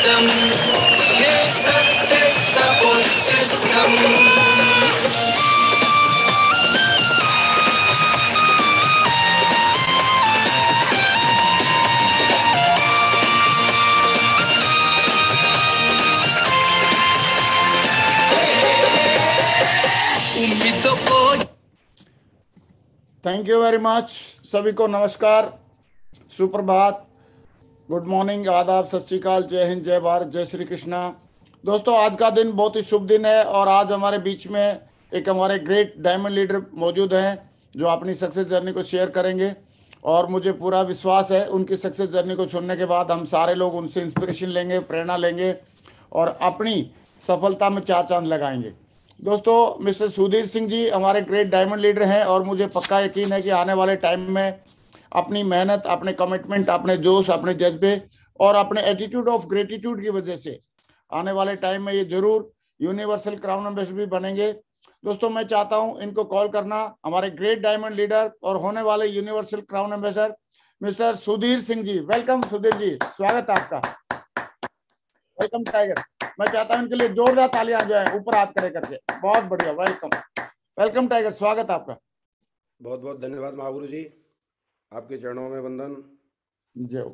system. Thank you very much सभी को नमस्कार। सुप्रभात। गुड मॉर्निंग आदाब सत श्रीकाल जय हिंद जय भारत जय श्री कृष्णा दोस्तों, आज का दिन बहुत ही शुभ दिन है और आज हमारे बीच में एक हमारे ग्रेट डायमंड लीडर मौजूद हैं जो अपनी सक्सेस जर्नी को शेयर करेंगे। और मुझे पूरा विश्वास है, उनकी सक्सेस जर्नी को सुनने के बाद हम सारे लोग उनसे इंस्पिरेशन लेंगे, प्रेरणा लेंगे और अपनी सफलता में चार चाँद लगाएँगे। दोस्तों, मिस्टर सुधीर सिंह जी हमारे ग्रेट डायमंड लीडर हैं और मुझे पक्का यकीन है कि आने वाले टाइम में अपनी मेहनत, अपने कमिटमेंट अपने जोश, अपने जज्बे और अपने एटीट्यूड ऑफ़ ग्रेटिट्यूड की वजह से। आने वाले टाइम में ये ज़रूर यूनिवर्सल क्राउन एम्बेसडर भी बनेंगे। दोस्तों, मैं चाहता हूँ इनको कॉल करना हमारे ग्रेट डायमंड लीडर और होने वाले universal crown ambassador mister Sudhir Singh ji. Welcome Sudhir ji. स्वागत आपका। वेलकम टाइगर मैं चाहता हूँ इनके लिए जोरदार तालियाँ जो है, ऊपर हाथ खड़े करके। बहुत बढ़िया। वेलकम वेलकम टाइगर स्वागत आपका। बहुत बहुत धन्यवाद महागुरु जी। आपके चरणों में वंदन। जय।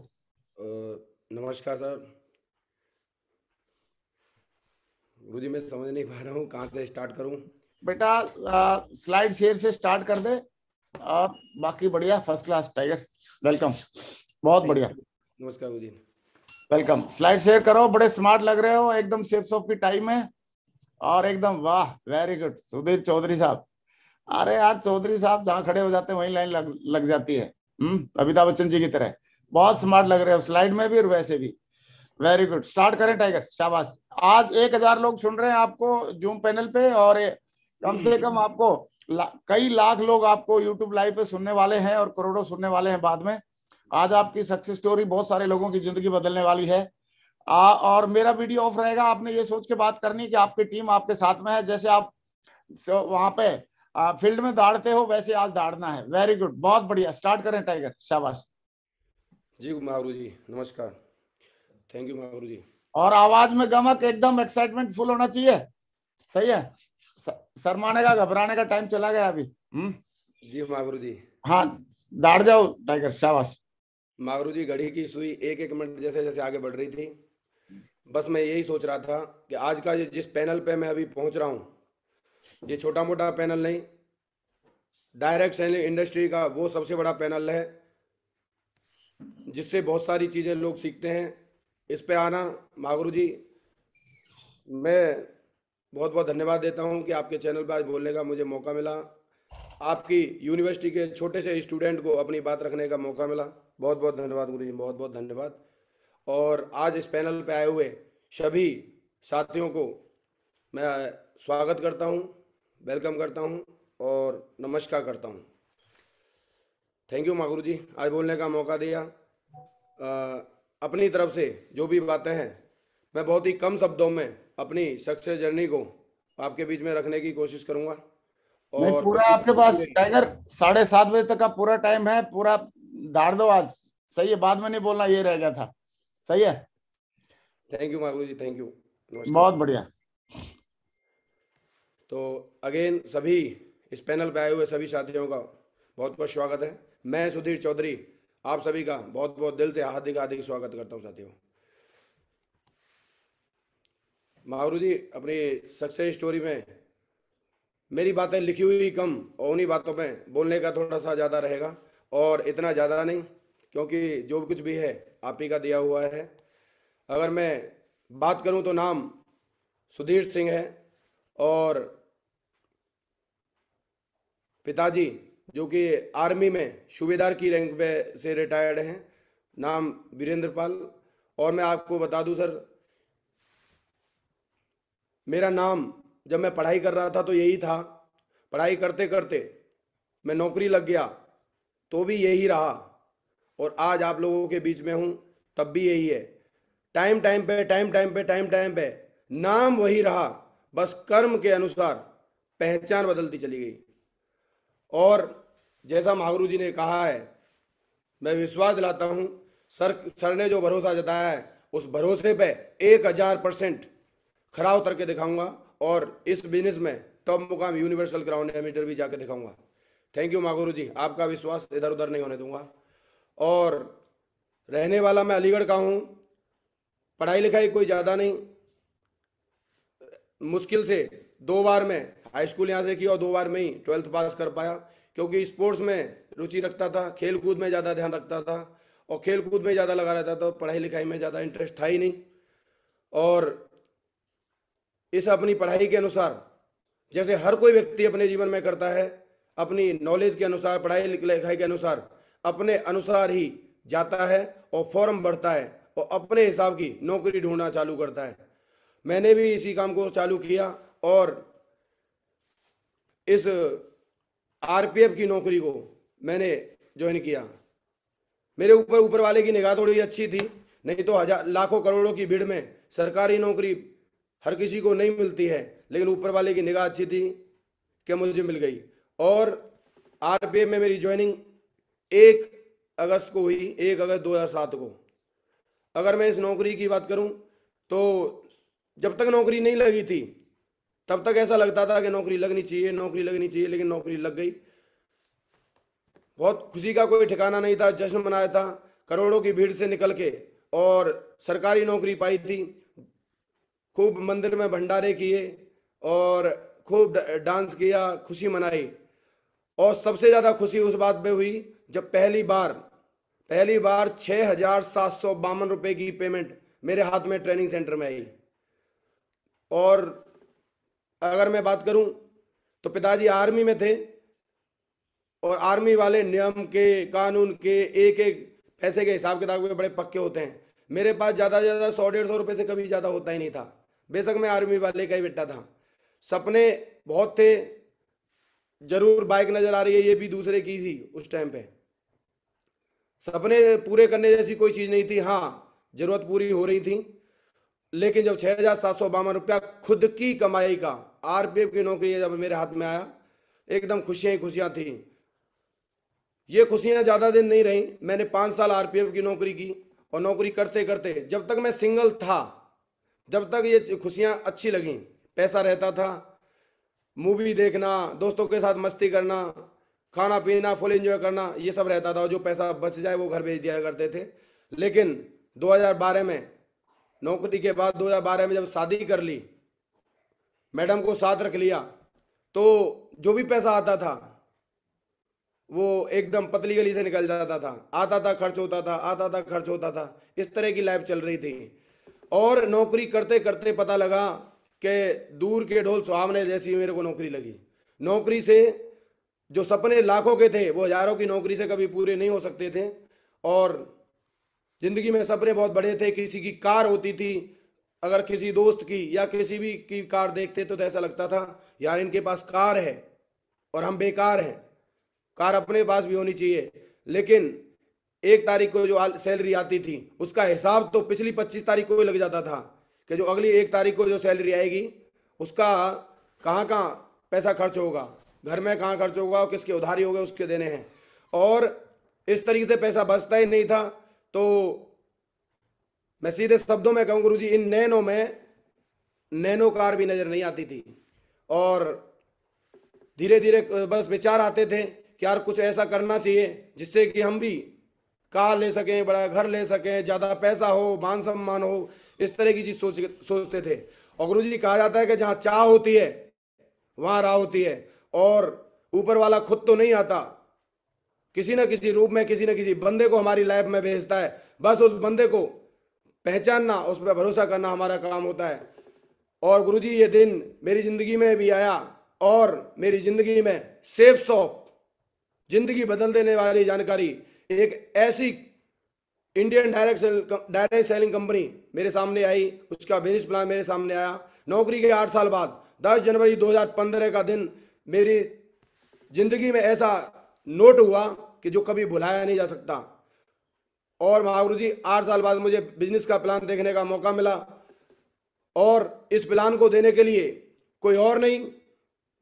नमस्कार सर। गुरु जी मैं समझ नहीं पा रहा हूँ कहाँ से स्टार्ट करूँ? बेटा स्लाइड शेयर से स्टार्ट कर दे। और बाकी बढ़िया फ़र्स्ट क्लास टाइगर। वेलकम। बहुत बढ़िया। नमस्कार गुरु जी वेलकम। स्लाइड शेयर करो बड़े स्मार्ट लग रहे हो एकदम सेफ़ ऑफ़ की टाइम है। और एकदम वाह वेरी गुड। सुधीर चौधरी साहब। अरे यार चौधरी साहब जहाँ खड़े हो जाते हैं वहीं लाइन लग, लग जाती है। अमिताभ बच्चन जी की तरह। बहुत स्मार्ट लग रहे हो स्लाइड में भी और वैसे भी। वेरी गुड स्टार्ट करें टाइगर शाबाश। आज एक हज़ार लोग सुन रहे हैं आपको जूम पैनल पे और कम से कम आपको ला, कई लाख लोग आपको यूट्यूब लाइव पे सुनने वाले हैं और करोड़ों सुनने वाले हैं बाद में। आज आपकी सक्सेस स्टोरी बहुत सारे लोगों की ज़िंदगी बदलने वाली है। आ, और मेरा वीडियो ऑफ़ रहेगा। आपने ये सोच के बात करनी कि आपकी टीम आपके साथ में है। जैसे आप वहाँ पे फ़ील्ड में दाड़ते हो वैसे आज दाड़ना है। वेरी गुड बहुत बढ़िया। स्टार्ट करें टाइगर शाबाश। जी महागुरु जी नमस्कार। Thank you Mahaguru ji. और आवाज़ में गमक एकदम एक्साइटमेंट फुल होना चाहिए। सही है? शर्माने का घबराने का टाइम चला गया अभी। हम्म। जी महागुरु जी। हाँ दाड़ जाओ टाइगर शाबाश। महागुरु जी घड़ी की सुई एक एक मिनट जैसे जैसे आगे बढ़ रही थी। बस मैं यही सोच रहा था कि आज का जिस पैनल पे मैं अभी पहुँच रहा हूँ ये छोटा मोटा पैनल नहीं। डायरेक्ट सेलिंग इंडस्ट्री का वो सबसे बड़ा पैनल है, जिससे बहुत सारी चीज़ें लोग सीखते हैं। इस पे आना महागुरु जी, मैं बहुत बहुत धन्यवाद देता हूँ कि आपके चैनल पर आज बोलने का मुझे मौका मिला। आपकी यूनिवर्सिटी के छोटे से स्टूडेंट को अपनी बात रखने का मौका मिला। बहुत बहुत धन्यवाद गुरु जी बहुत बहुत धन्यवाद। और आज इस पैनल पे आए हुए सभी साथियों को मैं स्वागत करता हूँ। वेलकम करता हूँ और नमस्कार करता हूँ। Thank you Mahaguru ji. आज बोलने का मौका दिया। अ, अपनी तरफ़ से जो भी बातें हैं मैं बहुत ही कम शब्दों में अपनी सक्सेस जर्नी को आपके बीच में रखने की कोशिश करूँगा। और पूरा आपके पास टाइगर साढ़े सात बजे तक का पूरा टाइम है पूरा दाड़ दो आज। सही है बाद में नहीं बोलना ये रह गया था। सही है? Thank you Mahaguru ji thank you बहुत बढ़िया। तो अगेन सभी, इस पैनल पे आए हुए सभी साथियों का बहुत बहुत स्वागत है। मैं सुधीर चौधरी, आप सभी का बहुत बहुत दिल से हार्दिक हार्दिक स्वागत करता हूँ साथियों। महागुरु जी, अपनी सक्सेस स्टोरी में मेरी बातें लिखी हुई कम और उन्हीं बातों में बोलने का थोड़ा सा ज़्यादा रहेगा और इतना ज़्यादा नहीं, क्योंकि जो कुछ भी है, आप ही का दिया हुआ है। अगर मैं बात करूँ तो नाम सुधीर सिंह है और पिताजी, जो कि आर्मी में सूबेदार की रैंक पे से रिटायर्ड हैं, नाम वीरेंद्र पाल और मैं आपको बता दूँ, सर, मेरा नाम जब मैं पढ़ाई कर रहा था तो यही था। पढ़ाई करते करते मैं नौकरी लग गया तो भी यही रहा। और आज आप लोगों के बीच में हूँ, तब भी यही है। टाइम टाइम पे, टाइम टाइम पे, टाइम टाइम पे, नाम वही रहा। बस कर्म के अनुसार पहचान बदलती चली गई। और जैसा महागुरु जी ने कहा है, मैं विश्वास दिलाता हूँ, सर सर ने जो भरोसा जताया है, उस भरोसे पे एक हज़ार परसेंट खरा उतर के दिखाऊँगा और इस बिज़नेस में टॉप मुकाम यूनिवर्सल ग्राउंड एमीटर भी जाके दिखाऊँगा। थैंक यू महागुरु जी, आपका विश्वास इधर उधर नहीं होने दूँगा। और रहने वाला मैं अलीगढ़ का हूँ, पढ़ाई लिखाई कोई ज़्यादा नहीं मुश्किल से दो बार में हाई स्कूल यहाँ से किया और दो बार में ही ट्वेल्थ पास कर पाया, क्योंकि स्पोर्ट्स में रुचि रखता था खेल कूद में ज़्यादा ध्यान रखता था और खेल कूद में ज़्यादा लगा रहता था, पढ़ाई लिखाई में ज़्यादा इंटरेस्ट था ही नहीं। और इस अपनी पढ़ाई के अनुसार, जैसे हर कोई व्यक्ति अपने जीवन में करता है, अपनी नॉलेज के अनुसार, पढ़ाई लिखाई के अनुसार, अपने अनुसार ही जाता है और फॉर्म भरता है और अपने हिसाब की नौकरी ढूंढना चालू करता है। मैंने भी इसी काम को चालू किया और इस आरपीएफ की नौकरी को मैंने ज्वाइन किया। मेरे ऊपर ऊपर वाले की निगाह थोड़ी अच्छी थी, नहीं तो हज़ार, लाखों करोड़ों की भीड़ में सरकारी नौकरी हर किसी को नहीं मिलती है, लेकिन ऊपर वाले की निगाह अच्छी थी कि मुझे मिल गई। और आरपीएफ में मेरी ज्वाइनिंग एक अगस्त को हुई, एक अगस्त 2007 को। अगर मैं इस नौकरी की बात करूँ तो जब तक नौकरी नहीं लगी थी, तब तक ऐसा लगता था कि नौकरी लगनी चाहिए, नौकरी लगनी चाहिए, लेकिन नौकरी लग गई। बहुत खुशी का कोई ठिकाना नहीं था, जश्न मनाया था, करोड़ों की भीड़ से निकल के, और सरकारी नौकरी पाई थी। खूब मंदिर में भंडारे किए, और खूब डांस किया, खुशी मनाई। और सबसे ज़्यादा खुशी उस बात पे हुई, जब पहली बार पहली बार छः हज़ार सात सौ बावन रुपये की पेमेंट मेरे हाथ में ट्रेनिंग सेंटर में आई। और अगर मैं बात करूँ तो पिताजी आर्मी में थे और आर्मी वाले नियम के, कानून के एक एक पैसे के हिसाब किताब के बड़े पक्के होते हैं। मेरे पास ज़्यादा से ज़्यादा सौ, डेढ़ सौ रुपये से कभी ज़्यादा होता ही नहीं था। बेशक मैं आर्मी वाले का ही बेटा था। सपने बहुत थे। ज़रूर बाइक नज़र आ रही है, ये भी दूसरे की थी उस टाइम पे। सपने पूरे करने जैसी कोई चीज़ नहीं थी। हाँ ज़रूरत पूरी हो रही थी। लेकिन जब छह हज़ार सात सौ बावन रुपया खुद की कमाई का आरपीएफ की नौकरी जब मेरे हाथ में आया, एकदम खुशियाँ ही खुशियाँ थी। ये खुशियाँ ज़्यादा दिन नहीं रही, मैंने पाँच साल आरपीएफ की नौकरी की और नौकरी करते करते जब तक मैं सिंगल था, जब तक ये खुशियाँ अच्छी लगी, पैसा रहता था, मूवी देखना, दोस्तों के साथ मस्ती करना, खाना पीना, फुल एंजॉय करना, ये सब रहता था जो पैसा बच जाए वो घर भेज दिया करते थे। लेकिन 2012 में नौकरी के बाद 2012 में जब शादी कर ली, मैडम को साथ रख लिया तो जो भी पैसा आता था, वो एकदम पतली गली से निकल जाता था। आता था, खर्च होता था, आता था, खर्च होता था। इस तरह की लाइफ चल रही थी। और नौकरी करते करते पता लगा कि दूर के ढोल सुहावने जैसी मेरे को नौकरी लगी। नौकरी से जो सपने लाखों के थे, वो हज़ारों की नौकरी से कभी पूरे नहीं हो सकते थे। और ज़िंदगी में सपने बहुत बड़े थे किसी की कार होती थी अगर किसी दोस्त की या किसी भी की कार देखते तो, तो ऐसा लगता था यार इनके पास कार है और हम बेकार हैं। कार अपने पास भी होनी चाहिए लेकिन एक तारीख को जो सैलरी आती थी उसका हिसाब तो पिछली पच्चीस तारीख को ही लग जाता था कि जो अगली एक तारीख को जो सैलरी आएगी उसका कहाँ कहाँ पैसा खर्च होगा घर में कहाँ खर्च होगा और किसके उधारी होगा उसके देने हैं। और इस तरीके से पैसा बचता ही नहीं था तो मैं सीधे शब्दों में कहूँ गुरु जी इन नैनो में नैनो कार भी नज़र नहीं आती थी। और धीरे धीरे बस विचार आते थे कि यार कुछ ऐसा करना चाहिए जिससे कि हम भी कार ले सकें, बड़ा घर ले सकें, ज़्यादा पैसा हो, मान सम्मान हो, इस तरह की चीज़ सोच, सोचते थे। और गुरु जी कहा जाता है कि जहाँ चाह होती है, वहाँ राह होती है। और ऊपर वाला खुद तो नहीं आता किसी न किसी रूप में, किसी न किसी बंदे को हमारी लाइफ में भेजता है। बस उस बंदे को पहचानना, उस पर भरोसा करना हमारा काम होता है। और गुरुजी, ये दिन मेरी ज़िंदगी में भी आया और मेरी ज़िंदगी में सेफ़ शॉप ज़िंदगी बदल देने वाली जानकारी, एक ऐसी Indian direct sell direct selling company मेरे सामने आई, उसका बिज़नेस प्लान मेरे सामने आया। नौकरी के आठ साल बाद 10 जनवरी 2015 का दिन मेरी ज़िंदगी में ऐसा नोट हुआ कि जो कभी भुलाया नहीं जा सकता। और महागुरु जी, आठ साल बाद मुझे बिज़नेस का प्लान देखने का मौका मिला। और इस प्लान को देने के लिए कोई और नहीं,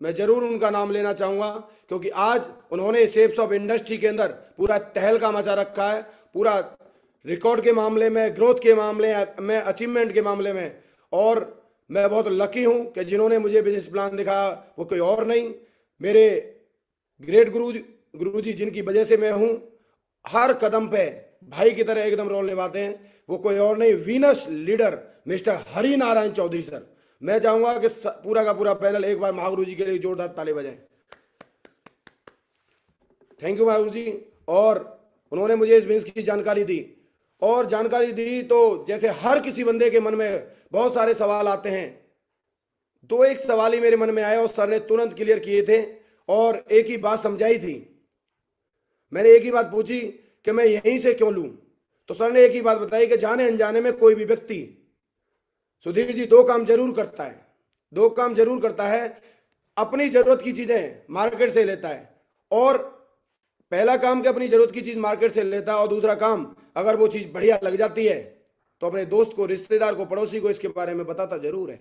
मैं ज़रूर उनका नाम लेना चाहूँगा, क्योंकि आज उन्होंने सेप्स ऑफ़ इंडस्ट्री के अंदर पूरा तहलका मचा रखा है, पूरा रिकॉर्ड के मामले में ग्रोथ के मामले में अचीवमेंट के मामले में। और मैं बहुत लकी हूँ कि जिन्होंने मुझे बिज़नेस प्लान दिखाया, वो कोई और नहीं। मेरे ग्रेट गुरु गुरु जी जिनकी वजह से मैं हूँ, हर कदम पे भाई की तरह एकदम रोल निभाते हैं। वो कोई और नहीं, Venus leader, mister Hari Narayan Chaudhary sir. मैं चाहूँगा कि पूरा का पूरा पैनल एक बार महागुरु जी के लिए जोरदार ताले बजाएँ। थैंक यू महागुरु जी और उन्होंने मुझे इस बिज़नेस की जानकारी दी। और जानकारी दी तो जैसे हर किसी बंदे के मन में बहुत सारे सवाल आते हैं। तो एक सवाल ही मेरे मन में आया और सर ने तुरंत क्लियर किए थे और एक ही बात समझाई थी। मैंने एक ही बात पूछी कि मैं यहीं से क्यों लूँ? तो सर ने एक ही बात बताई कि जाने अनजाने में कोई भी व्यक्ति, सुधीर जी, दो काम ज़रूर करता है। दो काम ज़रूर करता है, अपनी ज़रूरत की चीज़ें मार्केट से लेता है और पहला काम कि अपनी ज़रूरत की चीज़ मार्केट से लेता है और दूसरा काम अगर वो चीज़ बढ़िया लग जाती है तो अपने दोस्त को, रिश्तेदार को, पड़ोसी को इसके बारे में बताता ज़रूर है।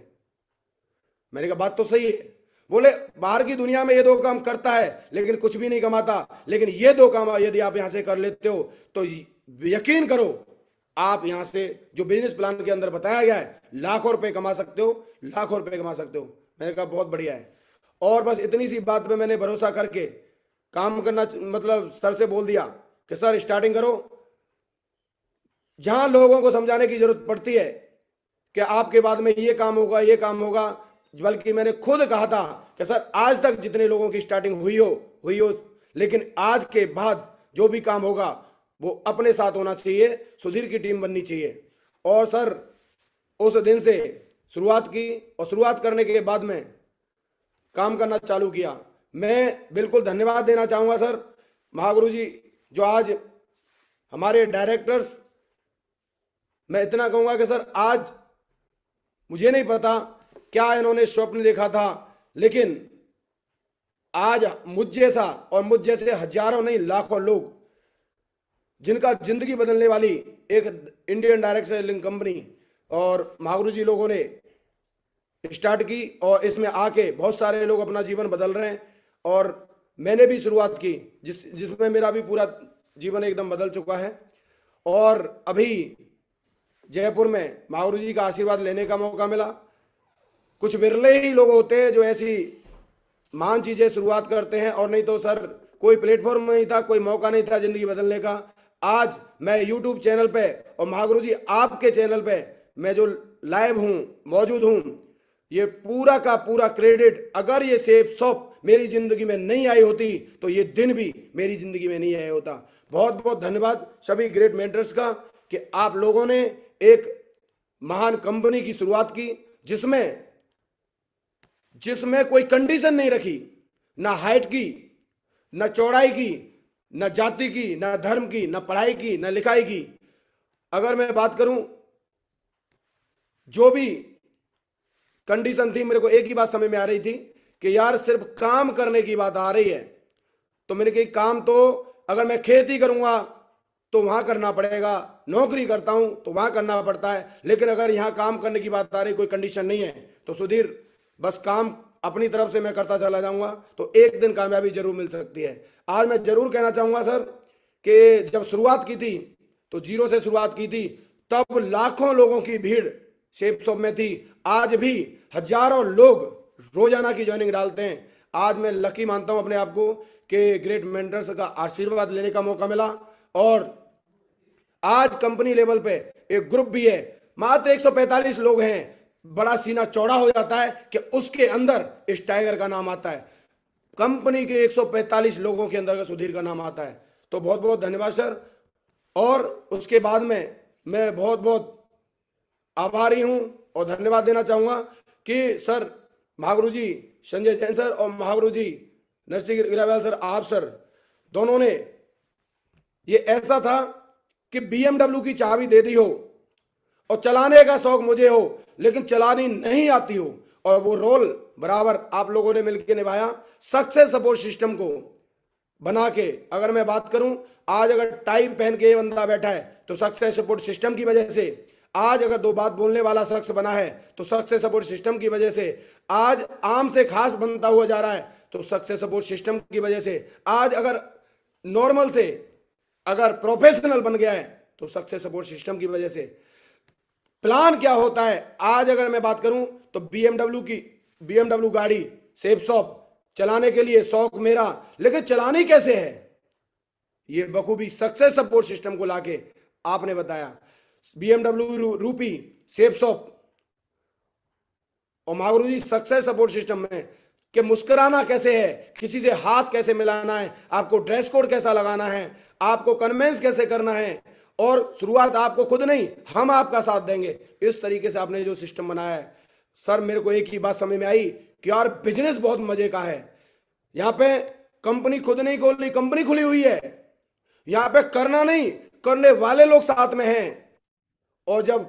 मैंने कहा, बात तो सही है। बोले, बाहर की दुनिया में ये दो काम करता है, लेकिन कुछ भी नहीं कमाता। लेकिन ये दो काम यदि आप यहाँ से कर लेते हो तो यकीन करो, आप यहाँ से जो बिज़नेस प्लान के अंदर बताया गया है, लाखों रुपए कमा सकते हो, लाखों रुपए कमा सकते हो। मैंने कहा, बहुत बढ़िया है। और बस इतनी सी बात पे मैंने भरोसा करके काम करना मतलब सर से बोल दिया कि, सर स्टार्टिंग करो। जहाँ लोगों को समझाने की ज़रूरत पड़ती है कि आपके बाद में ये काम होगा, ये काम होगा बल्कि मैंने खुद कहा था कि सर, आज तक जितने लोगों की स्टार्टिंग हुई हो हुई हो, लेकिन आज के बाद जो भी काम होगा, वो अपने साथ होना चाहिए, सुधीर की टीम बननी चाहिए। और सर, उस दिन से शुरुआत की और शुरुआत करने के बाद में काम करना चालू किया। मैं बिल्कुल धन्यवाद देना चाहूँगा सर, महागुरु जी, जो आज हमारे डायरेक्टर्स मैं इतना कहूँगा कि सर, आज मुझे नहीं पता क्या इन्होंने स्वप्न देखा था? लेकिन आज मुझ जैसा और मुझ जैसे हज़ारों नहीं, लाखों लोग, जिनका ज़िंदगी बदलने वाली एक इंडियन डायरेक्ट सेलिंग कंपनी और महागुरु जी लोगों ने स्टार्ट की और इसमें आके बहुत सारे लोग अपना जीवन बदल रहे हैं। और मैंने भी शुरुआत की, जिस, जिसमें मेरा भी पूरा जीवन एकदम बदल चुका है। और अभी जयपुर में महागुरु जी का आशीर्वाद लेने का मौका मिला। कुछ बिरले ही लोग होते हैं जो ऐसी महान चीज़ें शुरुआत करते हैं और नहीं तो सर, कोई प्लेटफॉर्म नहीं था, कोई मौका नहीं था ज़िंदगी बदलने का। आज मैं यूट्यूब चैनल पे और महागुरु जी आपके चैनल पे मैं जो लाइव हूँ, मौजूद हूँ, ये पूरा का पूरा क्रेडिट, अगर ये सेफ़ सॉप मेरी ज़िंदगी में नहीं आई होती तो ये दिन भी मेरी ज़िंदगी में नहीं आया होता। बहुत बहुत धन्यवाद सभी ग्रेट मेंटर्स का कि आप लोगों ने एक महान कंपनी की शुरुआत की, जिसमें जिसमें कोई कंडीशन नहीं रखी, ना हाइट की, ना चौड़ाई की, ना जाति की, न धर्म की, न पढ़ाई की, न लिखाई की। अगर मैं बात करूँ, जो भी कंडीशन थी, मेरे को एक ही बात समझ में आ रही थी कि यार सिर्फ़ काम करने की बात आ रही है। तो मैंने कही, काम तो अगर मैं खेती करूँगा तो वहाँ करना पड़ेगा। नौकरी करता हूँ तो वहाँ करना पड़ता है। लेकिन अगर यहाँ काम करने की बात आ रही, कोई कंडीशन नहीं है तो सुधीर बस काम अपनी तरफ़ से मैं करता चला जाऊँगा तो एक दिन कामयाबी ज़रूर मिल सकती है। आज मैं ज़रूर कहना चाहूँगा, सर, कि जब शुरुआत की थी तो ज़ीरो से शुरुआत की थी, तब लाखों लोगों की भीड़ शेप शॉप में थी। आज भी हज़ारों लोग रोज़ाना की ज्वाइनिंग डालते हैं। आज मैं लकी मानता हूँ अपने आप को कि ग्रेट मेंटर्स का आशीर्वाद लेने का मौका मिला, और आज कंपनी लेवल पे एक ग्रुप भी है। मात्र 145 लोग हैं बड़ा सीना चौड़ा हो जाता है कि उसके अंदर इस टाइगर का नाम आता है। कंपनी के 145 लोगों के अंदर सुधीर का नाम आता है। तो बहुत बहुत धन्यवाद सर और उसके बाद में मैं बहुत बहुत आभारी हूँ और धन्यवाद देना चाहूँगा कि सर महागुरु जी, संजय जैन सर और महागुरु जी, नरसिंह गिरावाल सर आप सर दोनों ने ये ऐसा था कि बीएमडब्ल्यू की चाबी दे दी हो और चलाने का शौक मुझे हो। लेकिन चलानी नहीं आती हो। और वो रोल बराबर आप लोगों ने मिलकर निभाया। सक्सेस सपोर्ट सिस्टम को बना के अगर मैं बात करूँ, आज अगर टाइप पहन के ये बंदा बैठा है तो सक्सेस सपोर्ट सिस्टम की वजह से आज अगर दो बात बोलने वाला शख्स बना है तो सक्सेस सपोर्ट सिस्टम की वजह से आज आम से खास बनता हुआ जा रहा है तो सक्सेस सपोर्ट सिस्टम की वजह से आज अगर नॉर्मल से अगर प्रोफेशनल बन गया है तो सक्सेस सपोर्ट सिस्टम की वजह से प्लान क्या होता है? आज अगर मैं बात करूँ तो बीएमडब्ल्यू की बीएमडब्ल्यू गाड़ी, सेफ़ शॉप, चलाने के लिए शौक मेरा, लेकिन चलानी कैसे है? ये बखूबी सक्सेस सपोर्ट सिस्टम को लाके आपने बताया। बीएमडब्ल्यू रूपी, सेफ़ शॉप। और Mahaguru ji success support system में कि मुस्कुराना कैसे है? किसी से हाथ कैसे मिलाना है? आपको ड्रेस कोड कैसा लगाना है? आपको कन्वेंस कैसे करना है? और शुरुआत आपको खुद नहीं, हम आपका साथ देंगे। इस तरीके से आपने जो सिस्टम बनाया है। सर, मेरे को एक ही बात समझ में आई कि यार बिज़नेस बहुत मज़े का है। यहाँ पे कंपनी खुद नहीं खोल कंपनी खुली हुई है। यहाँ पे करना नहीं, करने वाले लोग साथ में हैं। और जब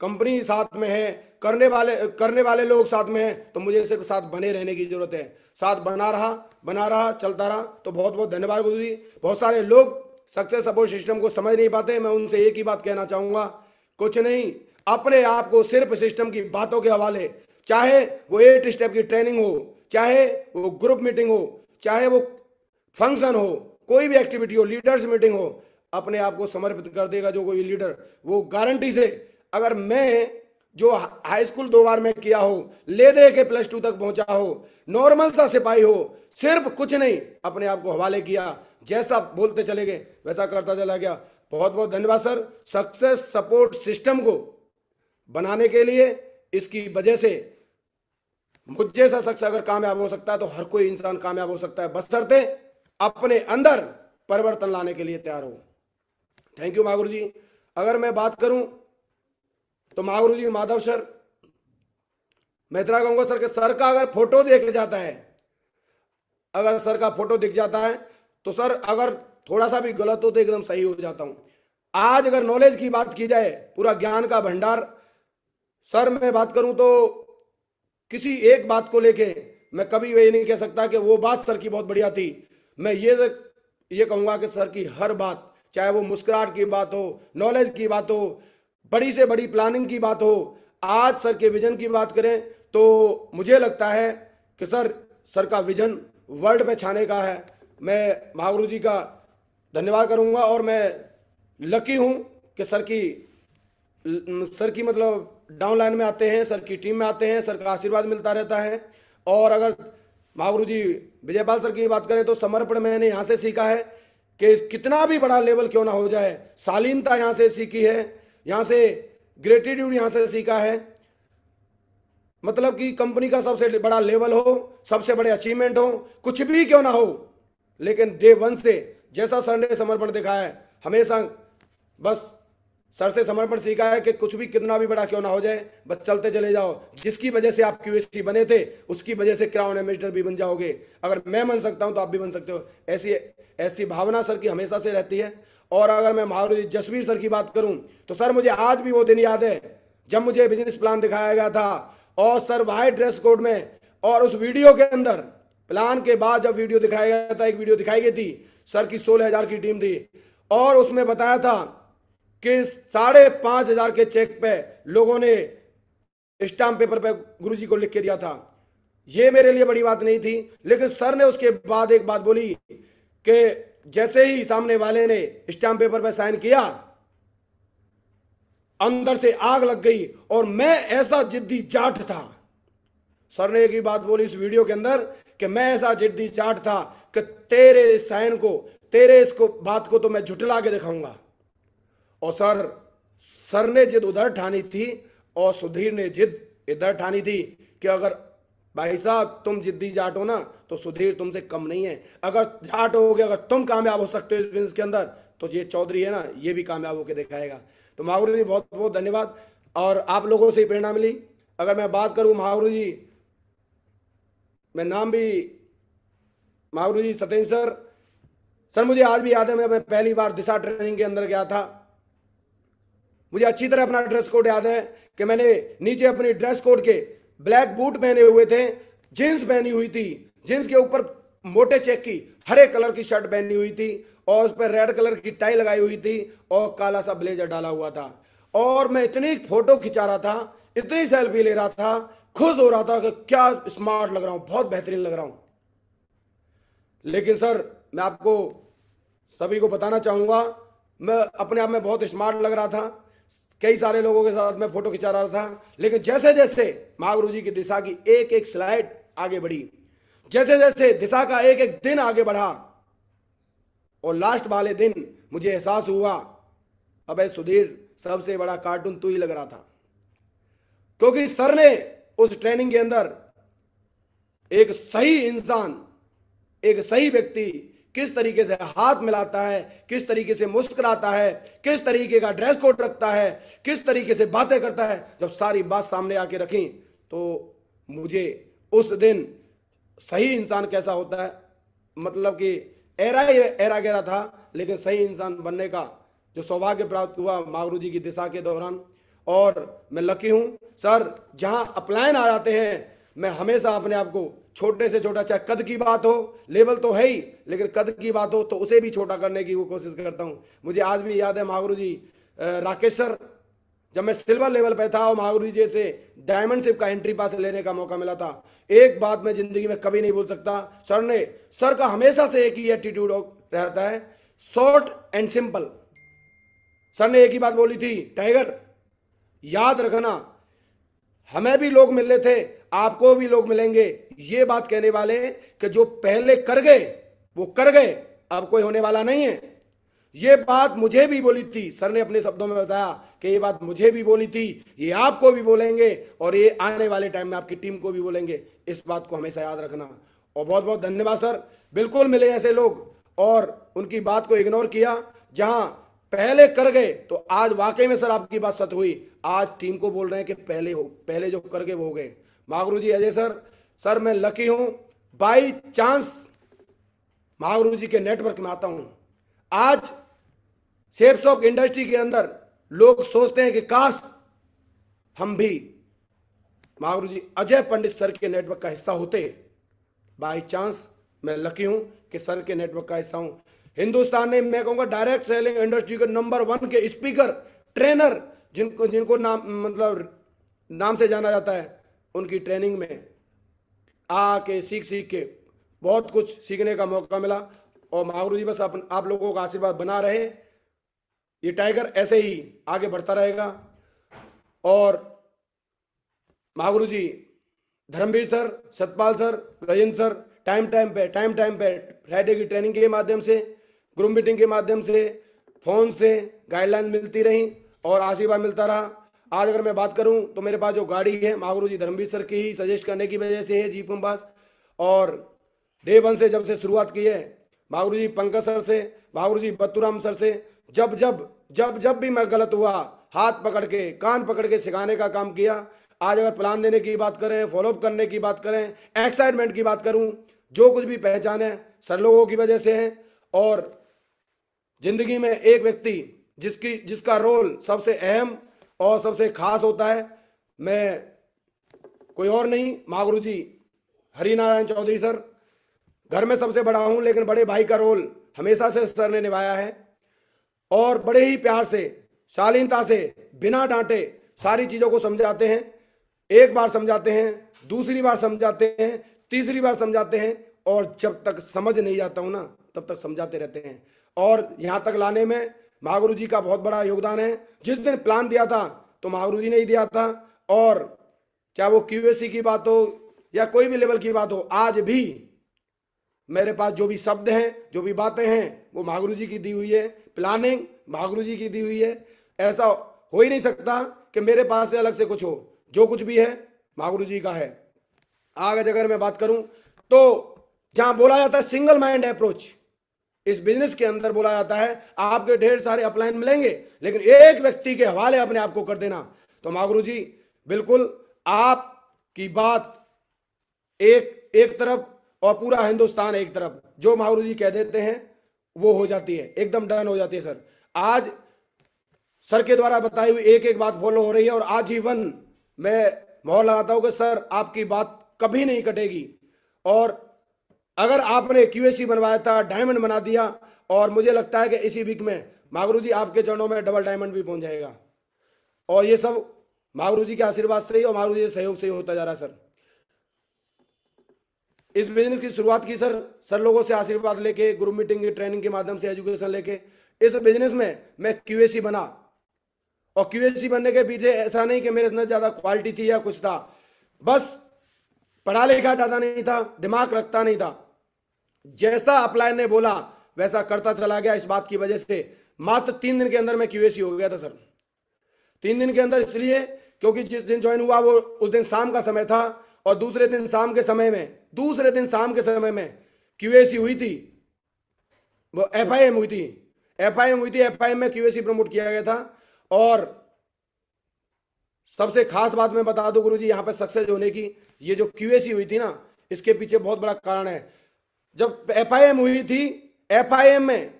कंपनी साथ में है, करने वाले करने वाले लोग साथ में हैं तो मुझे सिर्फ़ साथ बने रहने की ज़रूरत है। साथ बना रहा बना रहा, चलता रहा। तो बहुत बहुत धन्यवाद गुरु जी बहुत सारे लोग सक्सेस सपोर्ट सिस्टम को समझ नहीं पाते, मैं उनसे एक ही बात कहना चाहूँगा। कुछ नहीं, अपने आप को सिर्फ़ सिस्टम की बातों के हवाले, चाहे वो एट स्टेप की ट्रेनिंग हो, चाहे वो ग्रुप मीटिंग हो, चाहे वो फ़ंक्शन हो, कोई भी एक्टिविटी हो लीडर्स मीटिंग हो, अपने आप को समर्पित कर देगा जो कोई लीडर वो गारंटी से अगर मैं जो हाई स्कूल दो बार में किया हो ले दे के प्लस टू तक पहुँचा हो नॉर्मल सा सिपाही हो, सिर्फ़ कुछ नहीं, अपने आप को हवाले किया जैसा बोलते चले गए, वैसा करता चला गया। बहुत बहुत धन्यवाद, सर। सक्सेस सपोर्ट सिस्टम को बनाने के लिए इसकी वजह से मुझ जैसा शख्स अगर कामयाब हो सकता है तो हर कोई इंसान कामयाब हो सकता है। बसरते अपने अंदर परिवर्तन लाने के लिए तैयार हो। थैंक यू मागुरु जी अगर मैं बात करूँ तो महागुरु जी माधव सर, मैं इतना कहूँगा, सर, के सर का अगर फ़ोटो देख जाता है, अगर सर का फ़ोटो दिख जाता है तो सर, अगर थोड़ा सा भी गलत हो तो एकदम सही हो जाता हूँ। आज अगर नॉलेज की बात की जाए, पूरा ज्ञान का भंडार, सर, मैं बात करूँ तो किसी एक बात को लेके मैं कभी ये नहीं कह सकता कि वो बात सर की बहुत बढ़िया थी। मैं ये ये कहूँगा कि सर की हर बात, चाहे वो मुस्कुराहट की बात हो नॉलेज की बात हो, बड़ी से बड़ी प्लानिंग की बात हो, आज सर के विजन की बात करें तो मुझे लगता है कि सर सर का विजन वर्ल्ड में छाने का है। मैं महागुरु जी का धन्यवाद करूँगा और मैं लकी हूँ कि सर की सर की मतलब डाउन लाइन में आते हैं, सर की टीम में आते हैं, सर का आशीर्वाद मिलता रहता है। और अगर महागुरु जी, विजयपाल सर की बात करें तो समर्पण मैंने यहाँ से सीखा है कि कितना भी बड़ा लेवल क्यों ना हो जाए, शालीनता यहाँ से सीखी है, यहाँ से ग्रेटिट्यूड यहाँ से सीखा है। मतलब कि कंपनी का सबसे बड़ा लेवल हो, सबसे बड़े अचीवमेंट हो, कुछ भी क्यों ना हो लेकिन डे वन से जैसा सर ने समर्पण दिखाया है, हमेशा बस सर से समर्पण सीखा है कि कुछ भी कितना भी बड़ा क्यों ना हो जाए, बस चलते चले जाओ। जिसकी वजह से आप क्यूएससी बने थे, उसकी वजह से क्राउन एम्बेसडर भी बन जाओगे। अगर मैं बन सकता हूँ तो आप भी बन सकते हो। ऐसी ऐसी भावना सर की हमेशा से रहती है। और अगर मैं महारुजी जसवीर सर की बात करूँ तो सर मुझे आज भी वो दिन याद है, जब मुझे बिज़नेस प्लान दिखाया गया था और सर वाइट ड्रेस कोड में और उस वीडियो के अंदर प्लान के बाद जब वीडियो दिखाया गया था, एक वीडियो दिखाई गई थी, सर की सोलह हज़ार की टीम थी। और उसमें बताया था कि साढ़े पाँच हज़ार के चेक पे लोगों ने स्टाम्प पेपर पे गुरुजी को लिख के दिया था। ये मेरे लिए बड़ी बात नहीं थी, लेकिन सर ने उसके बाद एक बात बोली कि जैसे ही सामने वाले ने स्टाम्प पेपर पर साइन किया, अंदर से आग लग गई और मैं ऐसा जिद्दी जाट था। सर ने एक ही बात बोली इस वीडियो के अंदर कि मैं ऐसा जिद्दी जाट था कि तेरे साइन को, तेरे इसको बात को तो मैं झुटला के दिखाऊँगा। और सर सर ने जिद उधर ठानी थी और सुधीर ने जिद इधर ठानी थी कि अगर भाई साहब तुम जिद्दी जाट हो ना तो सुधीर तुमसे कम नहीं है। अगर जाट हो गया अगर तुम कामयाब हो सकते हो इस बिज़नेस के अंदर तो ये चौधरी है ना, ये भी कामयाब होकर दिखाएगा। तो महागुरु जी बहुत बहुत धन्यवाद। और आप लोगों से प्रेरणा मिली। अगर मैं बात करूँ महागुरु जी मैं नाम भी महागुरु जी सत्येंद्र सर। सर, मुझे आज भी याद है, मैं पहली बार दिशा ट्रेनिंग के अंदर गया था। मुझे अच्छी तरह अपना ड्रेस कोड याद है कि मैंने नीचे अपनी ड्रेस कोड के ब्लैक बूट पहने हुए थे जींस पहनी हुई थी जींस के ऊपर मोटे चेक की, हरे कलर की शर्ट पहनी हुई थी और उस पर रेड कलर की टाई लगाई हुई थी और काला सा ब्लेजर डाला हुआ था। और मैं इतनी फ़ोटो खिंचा रहा था, इतनी सेल्फी ले रहा था खुश हो रहा था कि क्या स्मार्ट लग रहा हूँ, बहुत बेहतरीन लग रहा हूँ। लेकिन सर, मैं आपको सभी को बताना चाहूँगा, मैं अपने आप में बहुत स्मार्ट लग रहा था। कई सारे लोगों के साथ मैं फ़ोटो खिंचा रहा था, लेकिन जैसे जैसे महागुरु जी की दिशा की एक एक स्लाइड आगे बढ़ी जैसे जैसे दिशा का एक एक दिन आगे बढ़ा, और लास्ट वाले दिन मुझे एहसास हुआ, अबे सुधीर, सबसे बड़ा कार्टून तू ही लग रहा था। क्योंकि सर ने उस ट्रेनिंग के अंदर एक सही इंसान, एक सही व्यक्ति किस तरीके से हाथ मिलाता है, किस तरीके से मुस्कुराता है, किस तरीके का ड्रेस कोड रखता है, किस तरीके से बातें करता है, जब सारी बात सामने आके रखी तो मुझे उस दिन सही इंसान कैसा होता है मतलब कि एरा एरा गहरा था, लेकिन सही इंसान बनने का जो सौभाग्य प्राप्त हुआ मागरू जी की दिशा के दौरान और मैं लकी हूँ। सर जहाँ अपलायन आ जाते हैं, मैं हमेशा अपने आप को छोटे से छोटा, चाहे कद की बात हो लेवल तो है ही, लेकिन कद की बात हो तो उसे भी छोटा करने की वो कोशिश करता हूँ। मुझे आज भी याद है महागुरु जी राकेश सर, जब मैं सिल्वर लेवल पे था और महागुरु जी से डायमंड शिप का एंट्री पास लेने का मौका मिला था, एक बात मैं ज़िंदगी में कभी नहीं भूल सकता। सर ने सर का हमेशा से एक ही एटीट्यूड रहता है शॉर्ट एंड सिंपल सर ने एक ही बात बोली थी टाइगर याद रखना, हमें भी लोग मिल रहे थे, आपको भी लोग मिलेंगे। ये बात कहने वाले कि जो पहले कर गए, वो कर गए, अब कोई होने वाला नहीं है। ये बात मुझे भी बोली थी, सर ने अपने शब्दों में बताया कि ये बात मुझे भी बोली थी, ये आपको भी बोलेंगे, और ये आने वाले टाइम में आपकी टीम को भी बोलेंगे। इस बात को हमेशा याद रखना। और बहुत बहुत धन्यवाद, सर। बिल्कुल मिले ऐसे लोग, और उनकी बात को इग्नोर किया, जहाँ पहले कर गए तो आज वाकई में सर आपकी बात सत हुई। आज टीम को बोल रहे हैं कि पहले हो, पहले जो कर गए वो हो गए। महागुरु जी, अजय सर सर मैं लकी हूँ। बाई चांस महागुरु जी के नेटवर्क में आता हूँ। आज सेप्स ऑफ़ इंडस्ट्री के अंदर लोग सोचते हैं कि काश हम भी महागुरु जी, अजय पंडित सर के नेटवर्क का हिस्सा होते। बाई चांस मैं लकी हूँ कि सर के नेटवर्क का हिस्सा हूँ। हिंदुस्तान ने मैं कहूँगा डायरेक्ट सेलिंग इंडस्ट्री के नंबर वन के स्पीकर ट्रेनर जिनको जिनको नाम मतलब नाम से जाना जाता है उनकी ट्रेनिंग में आके सीख सीख के बहुत कुछ सीखने का मौका मिला। और महागुरु जी बस आप, आप लोगों का आशीर्वाद बना रहे। ये टाइगर ऐसे ही आगे बढ़ता रहेगा। और Mahaguru ji Dharmveer sir Satpal sir Gajendra sir time time पे टाइम टाइम पे फ्राइडे की ट्रेनिंग के माध्यम से ग्रुप मीटिंग के माध्यम से फ़ोन से गाइडलाइन मिलती रही और आशीर्वाद मिलता रहा। आज अगर मैं बात करूँ तो मेरे पास जो गाड़ी है महागुरु जी धर्मवीर सर की ही सजेस्ट करने की वजह से है जीप पास और डे वन से जब से शुरुआत की है महागुरु जी पंकज सर से महागुरु जी बत्तूराम सर से, जब जब जब जब भी मैं गलत हुआ, हाथ पकड़ के, कान पकड़ के सिखाने का काम किया, आज अगर प्लान देने की बात करें फॉलोअप करने की बात करें एक्साइटमेंट की बात करूँ, जो कुछ भी पहचान है, सर लोगों की वजह से है। और ज़िंदगी में एक व्यक्ति जिसकी, जिसका रोल सबसे अहम और सबसे खास होता है, मैं कोई और नहीं महागुरु जी, हरिनारायण चौधरी सर। घर में सबसे बड़ा हूँ, लेकिन बड़े भाई का रोल हमेशा से सर ने निभाया है। और बड़े ही प्यार से, शालीनता से, बिना डांटे सारी चीज़ों को समझाते हैं। एक बार समझाते हैं, दूसरी बार समझाते हैं, तीसरी बार समझाते हैं, और जब तक समझ नहीं जाता हूँ ना, तब तक समझाते रहते हैं। और यहाँ तक लाने में महागुरु जी का बहुत बड़ा योगदान है। जिस दिन प्लान दिया था तो महागुरु जी ने ही दिया था। और चाहे वो क्यूएससी की बात हो या कोई भी लेवल की बात हो, आज भी मेरे पास जो भी शब्द हैं, जो भी बातें हैं, वो महागुरु जी की दी हुई है। प्लानिंग महागुरु जी की दी हुई है। ऐसा हो ही नहीं सकता कि मेरे पास से अलग से कुछ हो। जो कुछ भी है, महागुरु जी का है। आगे अगर मैं बात करूँ तो जहाँ बोला जाता है सिंगल माइंड अप्रोच इस बिज़नेस के अंदर बोला जाता है, आपके ढेर सारे अपलाइन मिलेंगे, लेकिन एक व्यक्ति के हवाले अपने आप को कर देना। तो मागुरु जी, बिल्कुल आपकी बात एक एक तरफ़ और पूरा हिंदुस्तान एक तरफ़। जो मागुरु जी कह देते हैं, वो हो जाती है। एकदम डन हो जाती है, सर। आज सर के द्वारा बताई हुई एक एक बात फॉलो हो रही है और आजीवन मैं मोहर लगाता हूँ कि सर, आपकी बात कभी नहीं कटेगी। और अगर आपने क्यूएसी बनवाया था डायमंड बना दिया, और मुझे लगता है कि इसी वीक में मागरू जी आपके चरणों में डबल डायमंड भी पहुँच जाएगा। और ये सब मागरू जी के आशीर्वाद से ही और मागरू जी के सहयोग से ही होता जा रहा है, सर। इस बिज़नेस की शुरुआत की, सर। सर लोगों से आशीर्वाद लेके ग्रुप मीटिंग की ट्रेनिंग के माध्यम से एजुकेशन लेके, इस बिज़नेस में मैं क्यूएसी बना। और क्यूएसी बनने के पीछे ऐसा नहीं कि मेरे अंदर ज़्यादा क्वालिटी थी या कुछ था। बस पढ़ा लिखा ज़्यादा नहीं था, दिमाग रखता नहीं था। जैसा अपलाइन ने बोला, वैसा करता चला गया इस बात की वजह से। मात्र तीन दिन के अंदर मैं क्यूएसी हो गया था, सर। तीन दिन के अंदर इसलिए क्योंकि जिस दिन ज्वाइन हुआ, वो उस दिन शाम का समय था और दूसरे दिन शाम के समय में, दूसरे दिन शाम के समय में क्यूएसी हुई थी। वो एफ़ हुई थी। एफआईएम हुई थी एफआईएम में क्यूएसी प्रमोट किया गया था। और सबसे खास बात मैं बता दूँ गुरुजी, यहाँ पर सक्सेस होने की, ये जो क्यूएसी हुई थी ना, इसके पीछे बहुत बड़ा कारण है। जब एफआईएम हुई थी एफआईएम में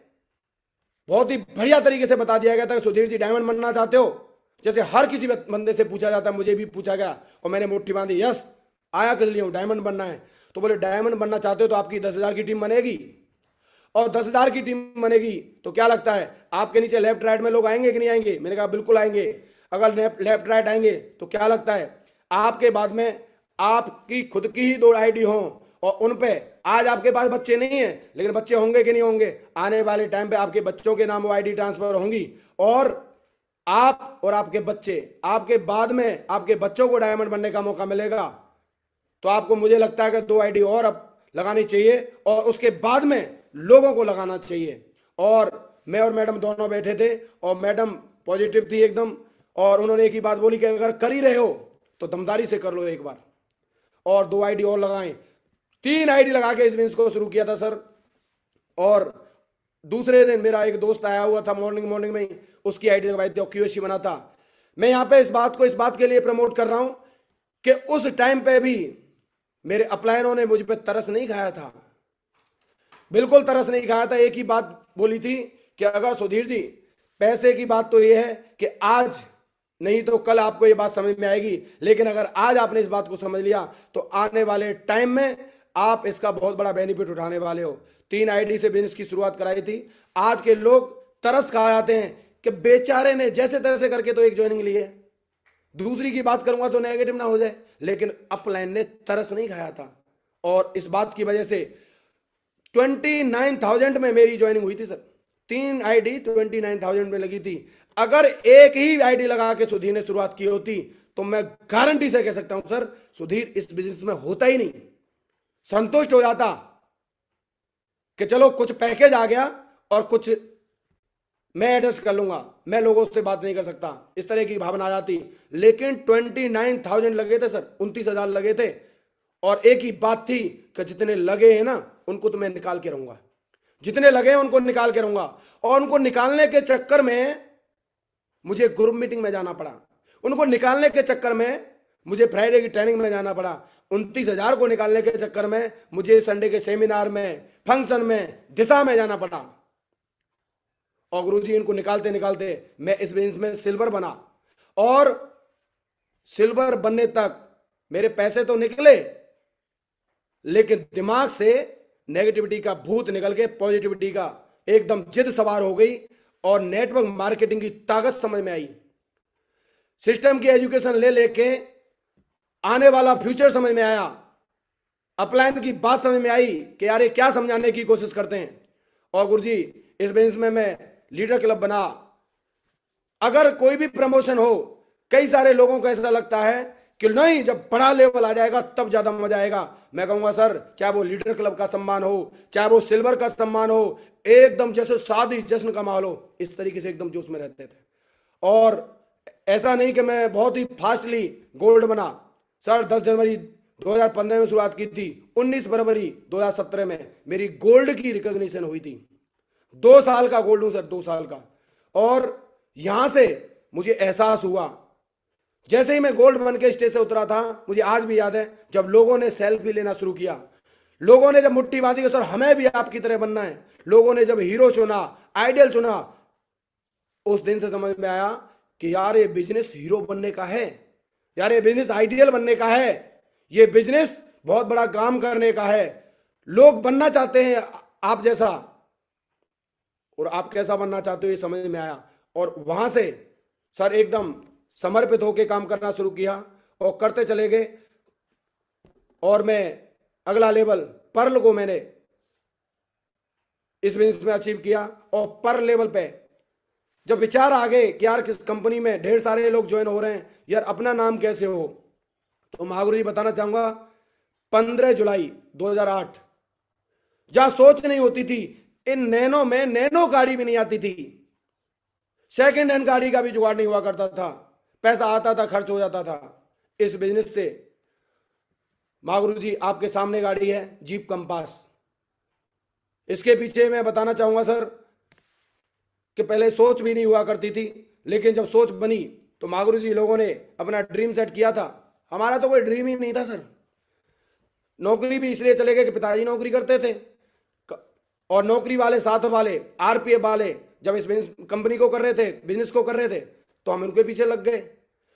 बहुत ही बढ़िया तरीके से बता दिया गया था कि सुधीर जी डायमंड बनना चाहते हो। जैसे हर किसी बंदे से पूछा जाता है, मुझे भी पूछा गया और मैंने मुठ्ठी बांधी, यस, आया कर लिया डायमंड बनना है। तो बोले डायमंड बनना चाहते हो तो आपकी दस हज़ार की टीम बनेगी। और दस हज़ार की टीम बनेगी तो क्या लगता है, आपके नीचे लेफ़्ट राइट में लोग आएँगे कि नहीं आएँगे? मैंने कहा, बिल्कुल आएँगे। अगर लेफ़्ट राइट आएँगे तो क्या लगता है, आपके बाद में आपकी खुद की ही दो आईडी हो और उन आज आपके पास बच्चे नहीं है, लेकिन बच्चे होंगे कि नहीं होंगे? आने वाले टाइम पे आपके बच्चों के नाम वो आईडी ट्रांसफ़र होंगी। और आप और आपके बच्चे, आपके बाद में आपके बच्चों को डायमंड बनने का मौका मिलेगा। तो आपको मुझे लगता है कि दो आईडी और अब लगानी चाहिए, और उसके बाद में लोगों को लगाना चाहिए। और मैं और मैडम दोनों बैठे थे, और मैडम पॉजिटिव थी एकदम, और उन्होंने एक ही बात बोली कि अगर कर ही रहे हो तो दमदारी से कर लो एक बार। और दो आईडी और लगाएँ तीन आईडी लगा के इस बिज़नेस को शुरू किया था सर और दूसरे दिन मेरा एक दोस्त आया हुआ था मॉर्निंग मॉर्निंग में उसकी आईडी लगवाई थी बना था। मैं यहाँ पे इस बात को, इस बात के लिए प्रमोट कर रहा हूँ कि उस टाइम पे भी मेरे अपलायनों ने मुझ पर तरस नहीं खाया था। बिल्कुल तरस नहीं खाया था, एक ही बात बोली थी कि अगर सुधीर जी, पैसे की बात तो यह है कि आज नहीं तो कल आपको ये बात समझ में आएगी, लेकिन अगर आज आपने इस बात को समझ लिया तो आने वाले टाइम में आप इसका बहुत बड़ा बेनिफिट उठाने वाले हो। तीन आईडी से बिज़नेस की शुरुआत कराई थी। आज के लोग तरस खा जाते हैं कि बेचारे ने जैसे तैसे करके तो एक ज्वाइनिंग ली है। दूसरी की बात करूँगा तो नेगेटिव ना हो जाए, लेकिन अपलाइन ने तरस नहीं खाया था। और इस बात की वजह से ट्वेंटी में मेरी ज्वाइनिंग हुई थी सर। तीन आईडी ट्वेंटी नाइन थाउज़ेंड में लगी थी। अगर एक ही आईडी लगा के सुधीर ने शुरुआत की होती तो मैं गारंटी से कह सकता हूँ, सर, सुधीर इस बिज़नेस में होता ही नहीं। संतुष्ट हो जाता कि चलो कुछ पैकेज आ गया और कुछ मैं एडजस्ट कर लूँगा। मैं लोगों से बात नहीं कर सकता। इस तरह की भावना आ जाती। लेकिन ट्वेंटी नाइन थाउज़ेंड लगे थे, सर। उनतीस हज़ार लगे थे। और एक ही बात थी कि जितने लगे हैं ना, उनको तो मैं निकाल के रहूँगा। जितने लगे हैं, उनको निकाल के रहूँगा। और उनको निकालने के चक्कर में मुझे ग्रुप मीटिंग में जाना पड़ा। उनको निकालने के चक्कर में मुझे फ्राइडे की ट्रेनिंग में जाना पड़ा। उनतीस हज़ार को निकालने के चक्कर में मुझे संडे के सेमिनार में फ़ंक्शन में, दिशा में जाना पड़ा। और गुरु जी इनको निकालते निकालते मैं इस बिज़नेस में सिल्वर बना। और सिल्वर बनने तक मेरे पैसे तो निकले, लेकिन दिमाग से नेगेटिविटी का भूत निकल के पॉजिटिविटी का एकदम जिद सवार हो गई और नेटवर्क मार्केटिंग की ताकत समझ में आई। सिस्टम की एजुकेशन ले लेके आने वाला फ्यूचर समझ में आया। अपलाइन की बात समझ में आई कि यार ये क्या समझाने की कोशिश करते हैं। और गुरु जी इस बिज़नेस में मैं लीडर क्लब बना। अगर कोई भी प्रमोशन हो, कई सारे लोगों को ऐसा लगता है कि नहीं, जब बड़ा लेवल आ जाएगा, तब ज़्यादा मज़ा आएगा। मैं कहूँगा, सर, चाहे वो लीडर क्लब का सम्मान हो, चाहे वो सिल्वर का सम्मान हो, एकदम जैसे शादी जश्न का माहौल हो, इस तरीके से एकदम जोश में रहते थे। और ऐसा नहीं कि मैं बहुत ही फास्टली गोल्ड बना। सर 10 जनवरी 2015 में शुरुआत की थी। 19 फरवरी 2017 में मेरी गोल्ड की रिकॉग्निशन हुई थी। दो साल का गोल्ड हूँ सर, दो साल का। और यहाँ से मुझे एहसास हुआ। जैसे ही मैं गोल्ड बन के स्टेज से उतरा था, मुझे आज भी याद है, जब लोगों ने सेल्फी लेना शुरू किया। लोगों ने जब मुट्ठी बांधी सर, हमें भी आपकी तरह बनना है। लोगों ने जब हीरो चुना आइडियल चुना, उस दिन से समझ में आया कि यार, ये बिज़नेस हीरो बनने का है। यार ये बिज़नेस आइडियल बनने का है। ये बिज़नेस बहुत बड़ा काम करने का है। लोग बनना चाहते हैं आप जैसा। और आप कैसा बनना चाहते हो ये समझ में आया। और वहाँ से सर एकदम समर्पित होकर काम करना शुरू किया और करते चले गए। और मैं अगला लेवल पर्ल को मैंने इस बिज़नेस में अचीव किया और पर लेवल पे जब विचार आ गए कि यार किस कंपनी में ढेर सारे लोग ज्वाइन हो रहे हैं यार, अपना नाम कैसे हो? तो महागुरु जी बताना चाहूँगा, पंद्रह जुलाई 2008 जहाँ सोच नहीं होती थी, इन नैनो में नैनो गाड़ी भी नहीं आती थी। सेकेंड हैंड गाड़ी का भी जुगाड़ नहीं हुआ करता था। पैसा आता था, खर्च हो जाता था। इस बिज़नेस से महागुरु जी, आपके सामने गाड़ी है जीप कंपास इसके पीछे मैं बताना चाहूँगा, सर, कि पहले सोच भी नहीं हुआ करती थी, लेकिन जब सोच बनी तो महागुरु जी लोगों ने अपना ड्रीम सेट किया था। हमारा तो कोई ड्रीम ही नहीं था सर नौकरी भी इसलिए चले गए कि पिताजी नौकरी करते थे। और नौकरी वाले, साथ वाले आरपीएफ वाले, जब इस कंपनी को कर रहे थे बिज़नेस को कर रहे थे तो हम उनके पीछे लग गए।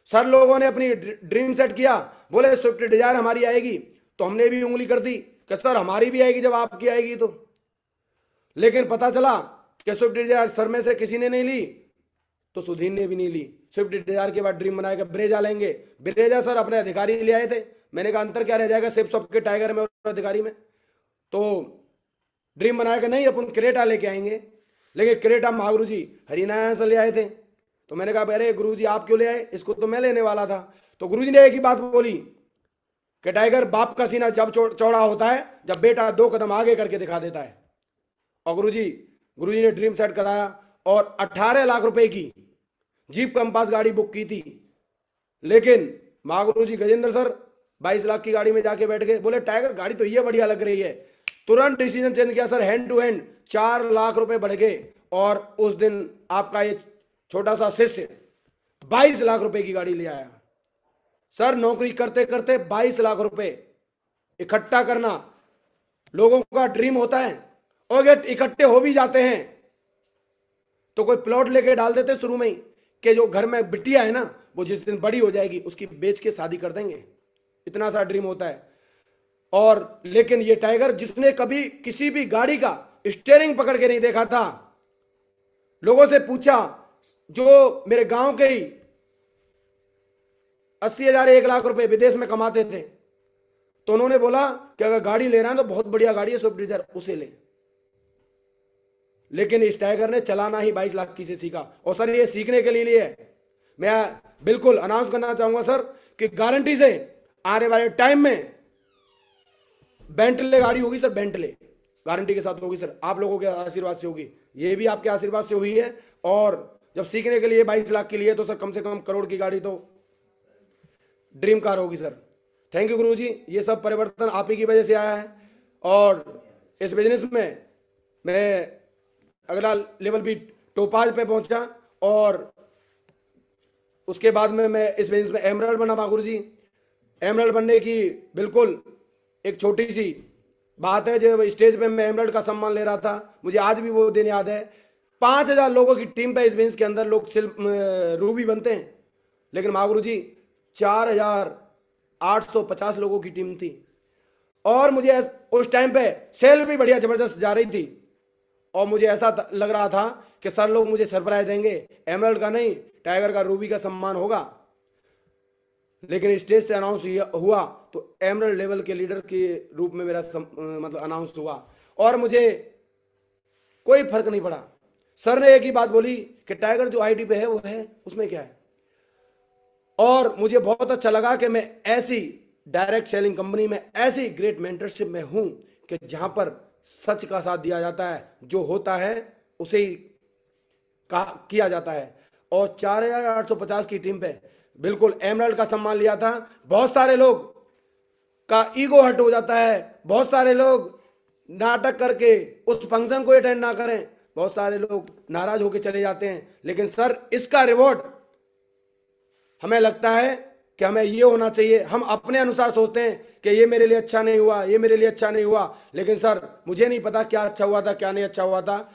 सर लोगों ने अपनी ड्रीम सेट किया। बोले स्विफ्ट डिज़ायर हमारी आएगी। तो हमने भी उंगली कर दी कि सर हमारी भी आएगी जब आपकी आएगी तो। लेकिन पता चला कि स्विफ्ट डिज़ायर सर में से किसी ने नहीं ली तो सुधीर ने भी नहीं ली। स्विफ्ट डिज़ायर के बाद ड्रीम बनाएगा। ब्रेजा लेंगे। ब्रेजा सर अपने अधिकारी ले आए थे। मैंने कहा, अंतर क्या रह जाएगा सिर्फ़ सबके टाइगर में और अधिकारी में? तो ड्रीम बनाएगा, नहीं, अपन क्रेटा लेके आएँगे। लेकिन क्रेटा महागुरु जी हरिनारायण से ले आए थे। तो मैंने कहा, अरे गुरु जी, आप क्यों ले आए? इसको तो मैं लेने वाला था। तो गुरु जी ने एक ही बात बोली कि टाइगर बाप का सीना जब चौड़ा होता है, जब बेटा दो कदम आगे करके दिखा देता है। और गुरु जी गुरु जी ने ड्रीम सेट कराया और 18 लाख रुपए की जीप कंपास गाड़ी बुक की थी। लेकिन महागुरु जी गजेंद्र सर 22 लाख की गाड़ी में जाके बैठ गए। बोले, टाइगर, गाड़ी तो ये बढ़िया लग रही है। तुरंत डिसीज़न चेंज किया, सर हैंड टू हैंड चार लाख रुपए बढ़ गए और उस दिन आपका ये छोटा सा शिष्य बाईस लाख रुपए की गाड़ी ले आया। सर, नौकरी करते करते बाईस लाख रुपए इकट्ठा करना लोगों का ड्रीम होता है और ये इकट्ठे हो भी जाते हैं। तो कोई प्लॉट लेके डाल देते शुरू में ही। कि जो घर में बिटिया है ना, वो जिस दिन बड़ी हो जाएगी, उसकी बेच के शादी कर देंगे। इतना सा ड्रीम होता है। और लेकिन ये टाइगर जिसने कभी किसी भी गाड़ी का स्टेयरिंग पकड़ के नहीं देखा था, लोगों से पूछा, जो मेरे गाँव के ही अस्सी हज़ार एक लाख रुपए विदेश में कमाते थे तो उन्होंने बोला कि अगर गाड़ी ले रहा है तो बहुत बढ़िया गाड़ी है, स्विफ्ट डिज़ायर, उसे ले। लेकिन इस टाइगर ने चलाना ही बाईस लाख की से सीखा? और सर, ये सीखने के लिए है। मैं बिल्कुल अनाउंस करना चाहूँगा, सर, कि गारंटी से आने वाले टाइम में बेंटले गाड़ी होगी, सर बेंटले गारंटी के साथ होगी, सर। आप लोगों के आशीर्वाद से होगी। ये भी आपके आशीर्वाद से हुई है। और जब सीखने के लिए बाईस लाख के लिए तो सर, कम से कम करोड़ की गाड़ी तो ड्रीम कार होगी, सर। थैंक यू गुरु जी ये सब परिवर्तन आप ही की वजह से आया है। और इस बिज़नेस में मैं अगला लेवल भी टोपाज पे पहुँचा और उसके बाद में मैं इस बिज़नेस में एमरल्ड बना गुरु जी। एमरल्ड बनने की बिल्कुल एक छोटी सी बात है जब स्टेज पे मैं एमरल्ड का सम्मान ले रहा था। मुझे आज भी वो दिन याद है। पाँच हज़ार लोगों की टीम पे इस बेंच के अंदर लोग सिल रूबी बनते हैं। लेकिन महागुरु जी, चार हज़ार आठ सौ पचास लोगों की टीम थी। और मुझे उस टाइम पे सेल भी बढ़िया ज़बरदस्त जा रही थी। और मुझे ऐसा लग रहा था कि सर लोग मुझे सरप्राइज़ देंगे। एमरल्ड का नहीं टाइगर का रूबी का सम्मान होगा। लेकिन स्टेज से अनाउंस हुआ तो एमरल्ड लेवल के लीडर के रूप में मेरा सम, मतलब अनाउंस हुआ। और मुझे कोई फ़र्क नहीं पड़ा। सर ने एक ही बात बोली कि टाइगर जो आईडी पे है वो है उसमें क्या है? और मुझे बहुत अच्छा लगा कि मैं ऐसी डायरेक्ट सेलिंग कंपनी में ऐसी ग्रेट मेंटरशिप में हूँ कि जहाँ पर सच का साथ दिया जाता है। जो होता है, उसे ही किया जाता है। और 4850 की टीम पे बिल्कुल एमरल्ड का सम्मान लिया था। बहुत सारे लोग का ईगो हट हो जाता है। बहुत सारे लोग नाटक करके उस फ़ंक्शन को अटेंड ना करें। बहुत सारे लोग नाराज़ होकर चले जाते हैं। लेकिन सर, इसका रिवॉर्ड हमें लगता है कि हमें ये होना चाहिए? हम अपने अनुसार सोचते हैं कि ये मेरे लिए अच्छा नहीं हुआ, ये मेरे लिए अच्छा नहीं हुआ। लेकिन सर, मुझे नहीं पता क्या अच्छा हुआ था, क्या नहीं अच्छा हुआ था।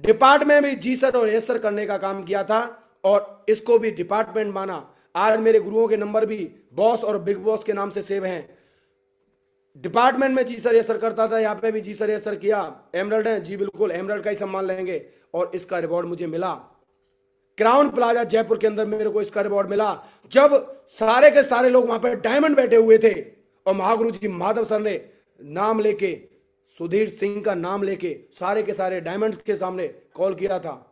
डिपार्टमेंट भी जी सर और एस सर करने का काम किया था और इसको भी डिपार्टमेंट माना। आज मेरे गुरुओं के नंबर भी बॉस और बिग बॉस के नाम से सेव हैं। डिपार्टमेंट में जी सर ये सर करता था, यहाँ पे भी जी सर ये सर किया। एमरल्ड है? जी, बिल्कुल, एमरल्ड का ही सम्मान लेंगे। और इसका रिवॉर्ड मुझे मिला। क्राउन प्लाजा जयपुर के अंदर मेरे को इसका रिवॉर्ड मिला। जब सारे के सारे लोग वहाँ पर डायमंड बैठे हुए थे, और महागुरु जी माधव सर ने नाम लेके, सुधीर सिंह का नाम लेके सारे के सारे डायमंड्स के सामने कॉल किया था।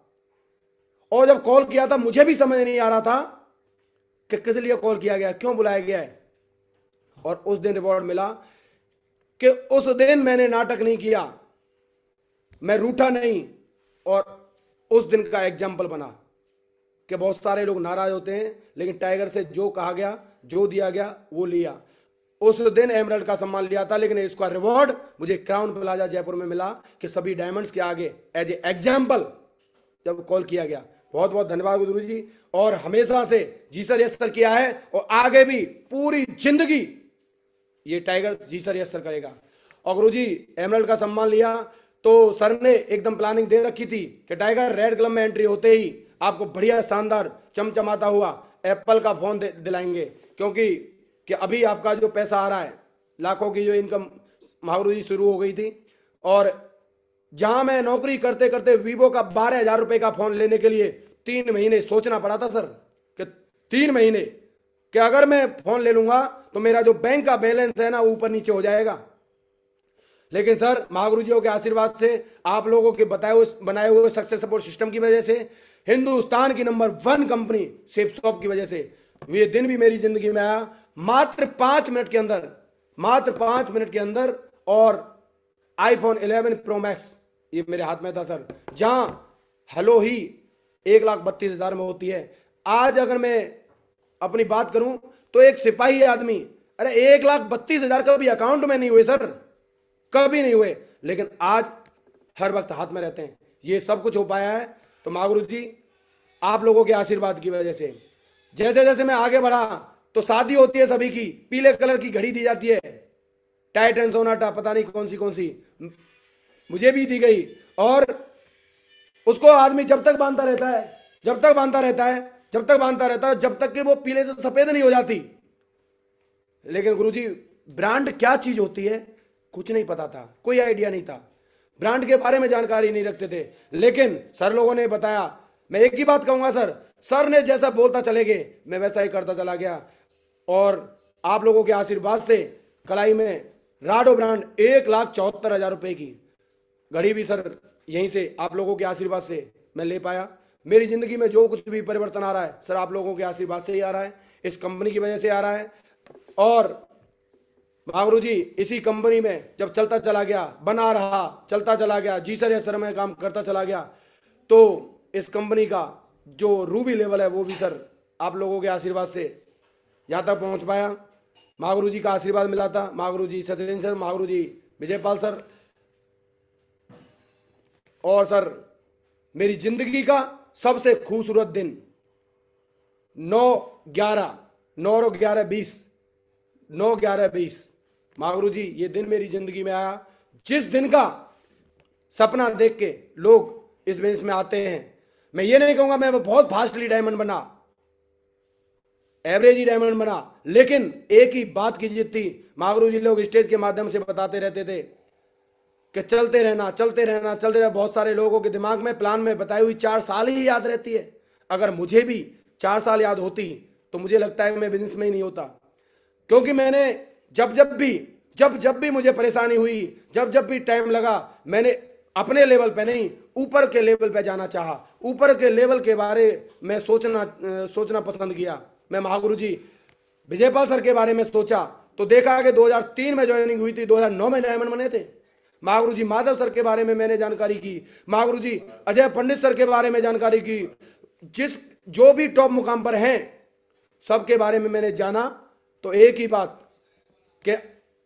और जब कॉल किया था, मुझे भी समझ नहीं आ रहा था कि किस लिए कॉल किया गया, क्यों बुलाया गया है। और उस दिन रिवॉर्ड मिला कि उस दिन मैंने नाटक नहीं किया, मैं रूठा नहीं, और उस दिन का एग्ज़ाम्पल बना। कि बहुत सारे लोग नाराज़ होते हैं, लेकिन टाइगर से जो कहा गया, जो दिया गया, वो लिया। उस दिन एमरल्ड का सम्मान लिया था, लेकिन इसका रिवॉर्ड मुझे क्राउन प्लाजा जयपुर में मिला कि सभी डायमंड्स के आगे एज ए एग्ज़ाम्पल जब कॉल किया गया। बहुत बहुत धन्यवाद गुरु जी। और हमेशा से जी सर यस सर किया है, और आगे भी पूरी ज़िंदगी ये टाइगर जी सर यस सर करेगा। और गुरु जी एमरल्ड का सम्मान लिया तो सर ने एकदम प्लानिंग दे रखी थी कि टाइगर रेड क्लब में एंट्री होते ही आपको बढ़िया शानदार चमचमाता हुआ एप्पल का फ़ोन दिलाएँगे। क्योंकि कि अभी आपका जो पैसा आ रहा है, लाखों की जो इनकम महागुरु जी शुरू हो गई थी, और जहाँ मैं नौकरी करते करते वीवो का बारह हज़ार रुपए का फ़ोन लेने के लिए तीन महीने सोचना पड़ा था, सर, कि तीन महीने, कि अगर मैं फ़ोन ले लूँगा तो मेरा जो बैंक का बैलेंस है ना ऊपर नीचे हो जाएगा। लेकिन सर, महागुरु जी के आशीर्वाद से आप लोगों के बताए हुए, बनाए हुए सक्सेस सपोर्ट सिस्टम की वजह से हिंदुस्तान की number one company safe shop की वजह से। ये दिन भी मेरी ज़िंदगी में आया, मात्र पाँच मिनट के अंदर, मात्र पाँच मिनट के अंदर, और आईफोन 11 प्रो मैक्स ये मेरे हाथ में था सर, जहाँ हेलो ही एक लाख बत्तीस हज़ार में होती है। आज अगर मैं अपनी बात करूँ तो एक सिपाही आदमी, अरे एक लाख बत्तीस हज़ार कभी अकाउंट में नहीं हुए सर, कभी नहीं हुए, लेकिन आज हर वक्त हाथ में रहते हैं। ये सब कुछ हो पाया है तो मागुरु जी आप लोगों के आशीर्वाद की वजह से। जैसे जैसे मैं आगे बढ़ा तो शादी होती है सभी की, पीले कलर की घड़ी दी जाती है। टाइट एंड सोनाटा, पता नहीं कौन सी कौन सी। मुझे भी दी गई। और उसको आदमी जब तक बांधता रहता है, जब तक बांधता रहता है, जब तक बांधता रहता है, जब तक कि वो पीले से सफ़ेद नहीं हो जाती। लेकिन गुरुजी, ब्रांड क्या चीज़ होती है, कुछ नहीं पता था, कोई आइडिया नहीं था। ब्रांड के बारे में जानकारी नहीं रखते थे। लेकिन सर लोगों ने बताया, मैं एक ही बात कहूँगा सर सर ने जैसा बोलता चले गए मैं वैसा ही करता चला गया। और आप लोगों के आशीर्वाद से कलाई में राडो ब्रांड एक लाख चौहत्तर हज़ार रुपए की घड़ी भी सर, यहीं से आप लोगों के आशीर्वाद से मैं ले पाया। मेरी ज़िंदगी में जो कुछ भी परिवर्तन आ रहा है, सर आप लोगों के आशीर्वाद से ही आ रहा है, इस कंपनी की वजह से आ रहा है। और महागुरु जी, इसी कंपनी में जब चलता चला गया, बना रहा, चलता चला गया, जी सर या सर में काम करता चला गया तो इस कंपनी का जो रूबी लेवल है वो भी सर आप लोगों के आशीर्वाद से यहाँ तक पहुँच पाया। महागुरु जी का आशीर्वाद मिला था। महागुरु जी सत्येंद्र सर महागुरु जी विजयपाल सर, और सर मेरी ज़िंदगी का सबसे खूबसूरत दिन, नौ ग्यारह, नौ और ग्यारह बीस, नौ ग्यारह बीस। मागरू जी, ये दिन मेरी ज़िंदगी में आया। जिस दिन का सपना देख के लोग इस बिज़नेस में आते हैं, मैं ये नहीं कहूँगा मैं बहुत फास्टली डायमंड बना। एवरेज ही डायमंड बना। लेकिन एक ही बात की जिद थी, मागरू जी लोग स्टेज के माध्यम से बताते रहते थे कि चलते रहना चलते रहना चलते रहना। बहुत सारे लोगों के दिमाग में प्लान में बताई हुई चार साल ही याद रहती है। अगर मुझे भी चार साल याद होती तो मुझे लगता है मैं बिज़नेस में ही नहीं होता। क्योंकि मैंने जब जब भी, जब जब भी मुझे परेशानी हुई, जब जब भी टाइम लगा, मैंने अपने लेवल पे नहीं, ऊपर के लेवल पे जाना चाहा। ऊपर के लेवल के बारे में सोचना सोचना पसंद किया। मैं महागुरु जी विजयपाल सर के बारे में सोचा तो देखा कि 2003 में ज्वाइनिंग हुई थी 2009 में डायमंड बने थे। महागुरु जी माधव सर के बारे में मैंने जानकारी की। महागुरु जी अजय पंडित सर के बारे में जानकारी की। जिस, जो भी टॉप मुकाम पर हैं, सबके बारे में मैंने जाना। तो एक ही बात कि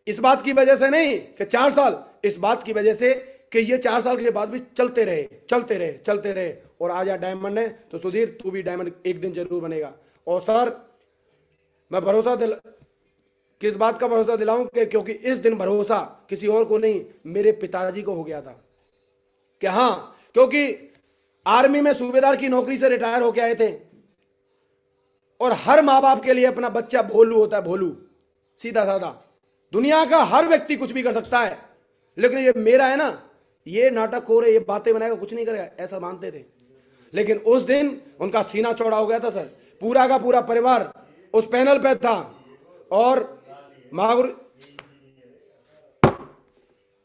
इस बात की वजह से नहीं कि चार साल, इस बात की वजह से कि ये चार साल के बाद भी चलते रहे चलते रहे चलते रहे। और आज डायमंड है तो सुधीर, तू भी डायमंड एक दिन ज़रूर बनेगा। और सर, मैं भरोसा दिल, किस बात का भरोसा दिलाऊं कि क्योंकि इस दिन भरोसा किसी और को नहीं, मेरे पिताजी को हो गया था। कि हाँ क्योंकि आर्मी में सूबेदार की नौकरी से रिटायर होके आए थे। और हर माँ बाप के लिए अपना बच्चा भोलू होता है, भोलू सीधा साधा दुनिया का हर व्यक्ति कुछ भी कर सकता है। लेकिन ये मेरा है ना, ये नाटक हो रहे, ये बातें बनाएगा, कुछ नहीं करेगा, ऐसा मानते थे। लेकिन उस दिन उनका सीना चौड़ा हो गया था, सर। पूरा का पूरा परिवार उस पैनल पे था और महागुरु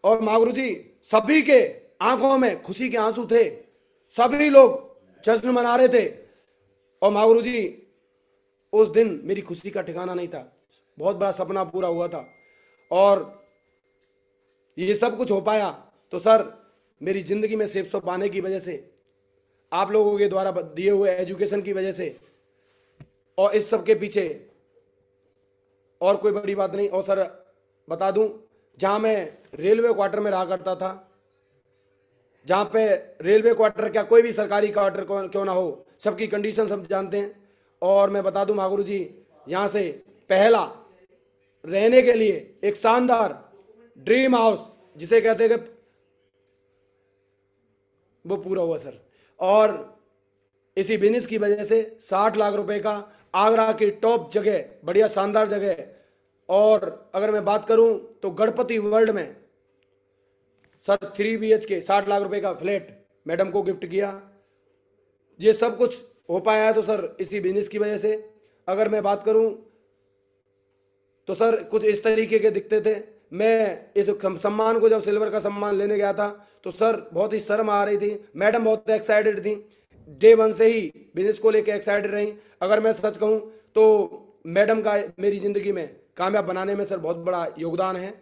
और महागुरु जी सभी के आँखों में खुशी के आँसू थे। सभी लोग जश्न मना रहे थे। और महागुरु जी, उस दिन मेरी खुशी का ठिकाना नहीं था। बहुत बड़ा सपना पूरा हुआ था। और ये सब कुछ हो पाया तो सर, मेरी ज़िंदगी में सेफ़ सो पाने की वजह से, आप लोगों के द्वारा दिए हुए एजुकेशन की वजह से, और इस सब के पीछे और कोई बड़ी बात नहीं। और सर, बता दूँ, जहाँ मैं रेलवे क्वार्टर में रहा करता था, जहाँ पे रेलवे क्वार्टर क्या कोई भी सरकारी क्वार्टर क्यों ना हो, सबकी कंडीशन सब जानते हैं। और मैं बता दूँ, महागुरु जी, यहाँ से पहला रहने के लिए एक शानदार ड्रीम हाउस, जिसे कहते हैं कि वो पूरा हुआ सर। और इसी बिज़नेस की वजह से साठ लाख रुपए का आगरा की टॉप जगह, बढ़िया शानदार जगह। और अगर मैं बात करूँ तो गणपति वर्ल्ड में सर थ्री बी एच के साठ लाख रुपए का फ्लैट मैडम को गिफ्ट किया। ये सब कुछ हो पाया है तो सर इसी बिज़नेस की वजह से। अगर मैं बात करूँ तो सर, कुछ इस तरीके के दिखते थे। मैं इस सम्मान को जब सिल्वर का सम्मान लेने गया था तो सर, बहुत ही शर्म आ रही थी। मैडम बहुत एक्साइटेड थी। डे वन से ही बिज़नेस को लेकर एक्साइटेड रही। अगर मैं सच कहूँ तो मैडम का मेरी ज़िंदगी में कामयाब बनाने में सर बहुत बड़ा योगदान है।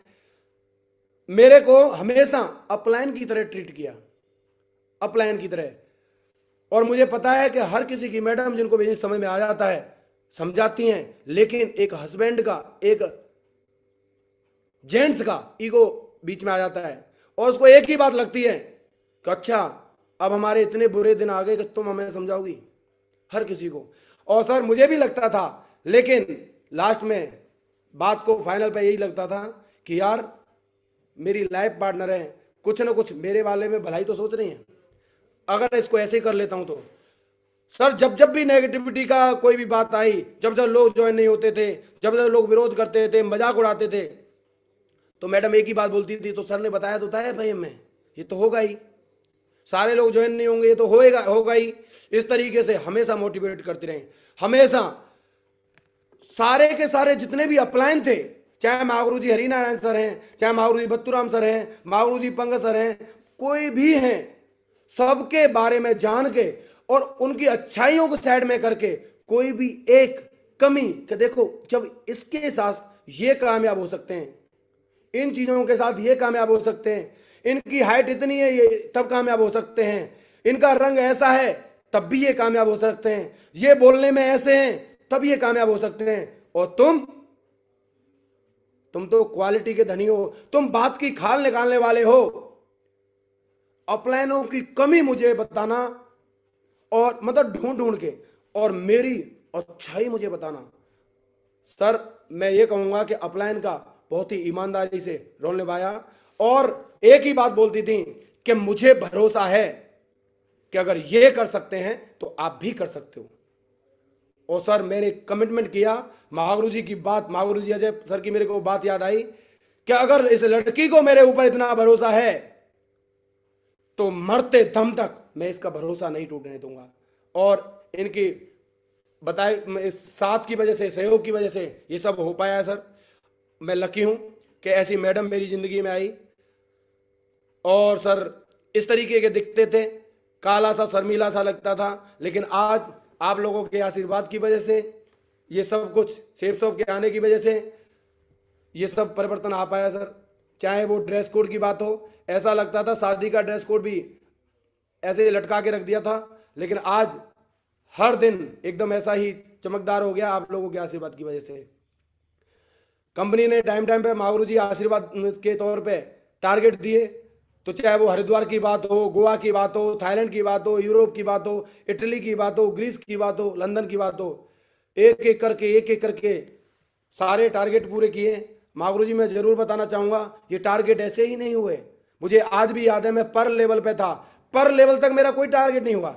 मेरे को हमेशा अपलाइन की तरह ट्रीट किया। अपलाइन की तरह। और मुझे पता है कि हर किसी की, मैडम जिनको बिज़नेस समझ में आ जाता है समझाती हैं, लेकिन एक हस्बैंड का, एक जेंट्स का ईगो बीच में आ जाता है। और उसको एक ही बात लगती है कि अच्छा अब हमारे इतने बुरे दिन आ गए कि तुम हमें समझाओगी? हर किसी को। और सर, मुझे भी लगता था, लेकिन लास्ट में बात को फाइनल पे यही लगता था कि यार, मेरी लाइफ पार्टनर है, कुछ ना कुछ मेरे वाले में भलाई तो सोच रही हैं। अगर इसको ऐसे ही कर लेता हूँ तो। सर, जब जब भी नेगेटिविटी का कोई भी बात आई, जब जब लोग ज्वाइन नहीं होते थे, जब जब लोग विरोध करते थे, मज़ाक उड़ाते थे तो मैडम एक ही बात बोलती थी तो सर ने बताया तो था भाई हमें, ये तो होगा ही। सारे लोग ज्वाइन नहीं होंगे, ये तो होएगा, होगा ही। इस तरीके से हमेशा मोटिवेट करते रहे। हमेशा सारे के सारे जितने भी अपलायन थे, चाहे महागुरु जी हरिनारायण सर हैं, चाहे महागुरु जी बत्तूराम सर हैं महागुरु जी पंग सर हैं, कोई भी हैं, सबके बारे में जान के और उनकी अच्छाइयों को साइड में करके कोई भी एक कमी कि देखो, जब इसके साथ ये कामयाब हो सकते हैं, इन चीज़ों के साथ ये कामयाब हो सकते हैं, इनकी हाइट इतनी है, ये तब कामयाब हो सकते हैं, इनका रंग ऐसा है, तब भी ये कामयाब हो सकते हैं, ये बोलने में ऐसे हैं, तब ये कामयाब हो सकते हैं, और तुम तुम तो क्वालिटी के धनी हो, तुम बात की खाल निकालने वाले हो। अपलाइनों की कमी मुझे बताना और मतलब ढूंढ ढूंढ के, और मेरी अच्छाई मुझे बताना। सर, मैं ये कहूँगा कि अपलाइन का बहुत ही ईमानदारी से रोल निभाया। और एक ही बात बोलती थी कि मुझे भरोसा है कि अगर ये कर सकते हैं तो आप भी कर सकते हो। और सर, मैंने कमिटमेंट किया। महागुरु जी की बात महागुरु जी अजय सर की मेरे को बात याद आई कि अगर इस लड़की को मेरे ऊपर इतना भरोसा है तो मरते दम तक मैं इसका भरोसा नहीं टूटने दूँगा। और इनकी बताए साथ की वजह से, सहयोग की वजह से ये सब हो पाया है, सर। मैं लकी हूँ कि ऐसी मैडम मेरी ज़िंदगी में आई। और सर, इस तरीके के दिखते थे। काला सा, शर्मीला सा लगता था। लेकिन आज आप लोगों के आशीर्वाद की वजह से, ये सब कुछ सेफ़ शॉप के आने की वजह से, ये सब परिवर्तन आ पाया, सर। चाहे वो ड्रेस कोड की बात हो, ऐसा लगता था शादी का ड्रेस कोड भी ऐसे लटका के रख दिया था, लेकिन आज हर दिन एकदम ऐसा ही चमकदार हो गया आप लोगों के आशीर्वाद की वजह से। कंपनी ने टाइम टाइम पे महागुरु जी आशीर्वाद के तौर पे टारगेट दिए तो चाहे वो हरिद्वार की बात हो, गोवा की बात हो, थाईलैंड की बात हो, यूरोप की बात हो, इटली की बात हो, ग्रीस की बात हो, लंदन की बात हो, एक एक करके, एक एक करके सारे टारगेट पूरे किए। महागुरु जी मैं ज़रूर बताना चाहूँगा, ये टारगेट ऐसे ही नहीं हुए। मुझे आज भी याद है, मैं पर लेवल पे था। पर लेवल तक मेरा कोई टारगेट नहीं हुआ।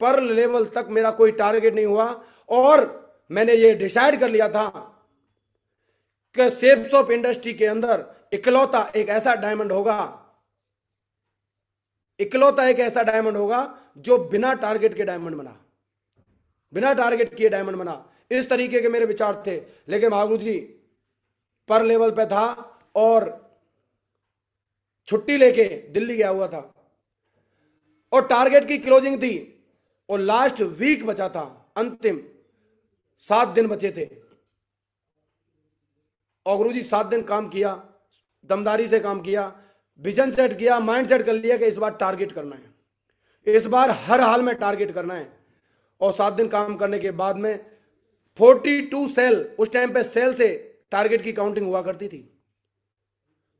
पर लेवल तक मेरा कोई टारगेट नहीं हुआ। और मैंने ये डिसाइड कर लिया था कि सेफ्स ऑफ़ इंडस्ट्री के अंदर इकलौता एक ऐसा डायमंड होगा। इकलौता एक ऐसा डायमंड होगा जो बिना टारगेट के डायमंड बना। बिना टारगेट किए डायमंड बना। इस तरीके के मेरे विचार थे। लेकिन महागुरु जी पर लेवल पे था और छुट्टी लेके दिल्ली गया हुआ था। और टारगेट की क्लोजिंग थी और लास्ट वीक बचा था, अंतिम सात दिन बचे थे। और गुरु जी सात दिन काम किया, दमदारी से काम किया विजन सेट किया माइंड सेट कर लिया कि इस बार टारगेट करना है। इस बार हर हाल में टारगेट करना है। और सात दिन काम करने के बाद में 42 सेल उस टाइम पे सेल से टारगेट की काउंटिंग हुआ करती थी।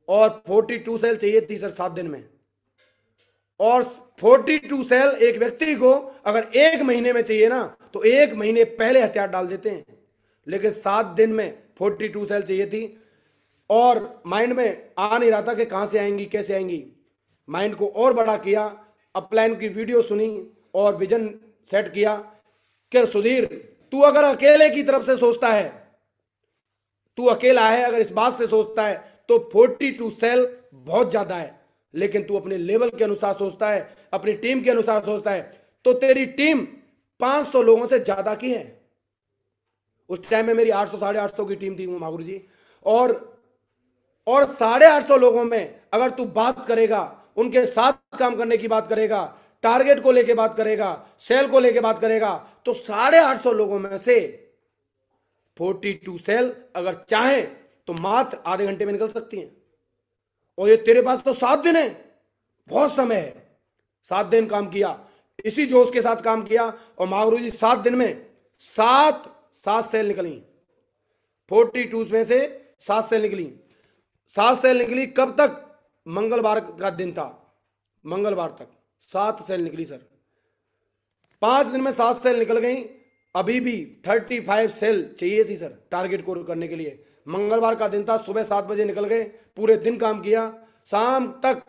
और 42 सेल चाहिए थी सर सात दिन में। और 42 सेल एक व्यक्ति को अगर एक महीने में चाहिए ना तो एक महीने पहले हथियार डाल देते हैं। लेकिन सात दिन में 42 सेल चाहिए थी। और माइंड में आ नहीं रहा था कि कहाँ से आएँगी, कैसे आएँगी। माइंड को और बड़ा किया अपलाइन की वीडियो सुनी और विजन सेट किया कि सुधीर, तू अगर अकेले की तरफ़ से सोचता है तू अकेला है, अगर इस बात से सोचता है तो 42 सेल बहुत ज़्यादा है। लेकिन तू अपने लेवल के अनुसार सोचता है, अपनी टीम के अनुसार सोचता है तो तेरी टीम 500 लोगों से ज़्यादा की है। उस टाइम में मेरी 800 साढ़े आठ की टीम थी, मागुरु जी। और और साढ़े आठ सौ लोगों में अगर तू बात करेगा, उनके साथ काम करने की बात करेगा टारगेट को लेके बात करेगा सेल को लेके बात करेगा तो साढ़े आठ सौ लोगों में से फोर्टी टू सेल अगर चाहे तो मात्र आधे घंटे में निकल सकती हैं। और ये तेरे पास तो सात दिन है। बहुत समय है। सात दिन काम किया। इसी जोश के साथ काम किया और मागरू जी सात दिन में सात सात सेल निकली। फोर्टी टू में से सात सेल निकली। सात सेल निकली कब तक? मंगलवार का दिन था। मंगलवार तक। सात सेल निकली, सर। पाँच दिन में सात सेल निकल गई। अभी भी थर्टी फाइव सेल चाहिए थी, सर टारगेट को करने के लिए। मंगलवार का दिन था, सुबह सात बजे निकल गए, पूरे दिन काम किया। शाम तक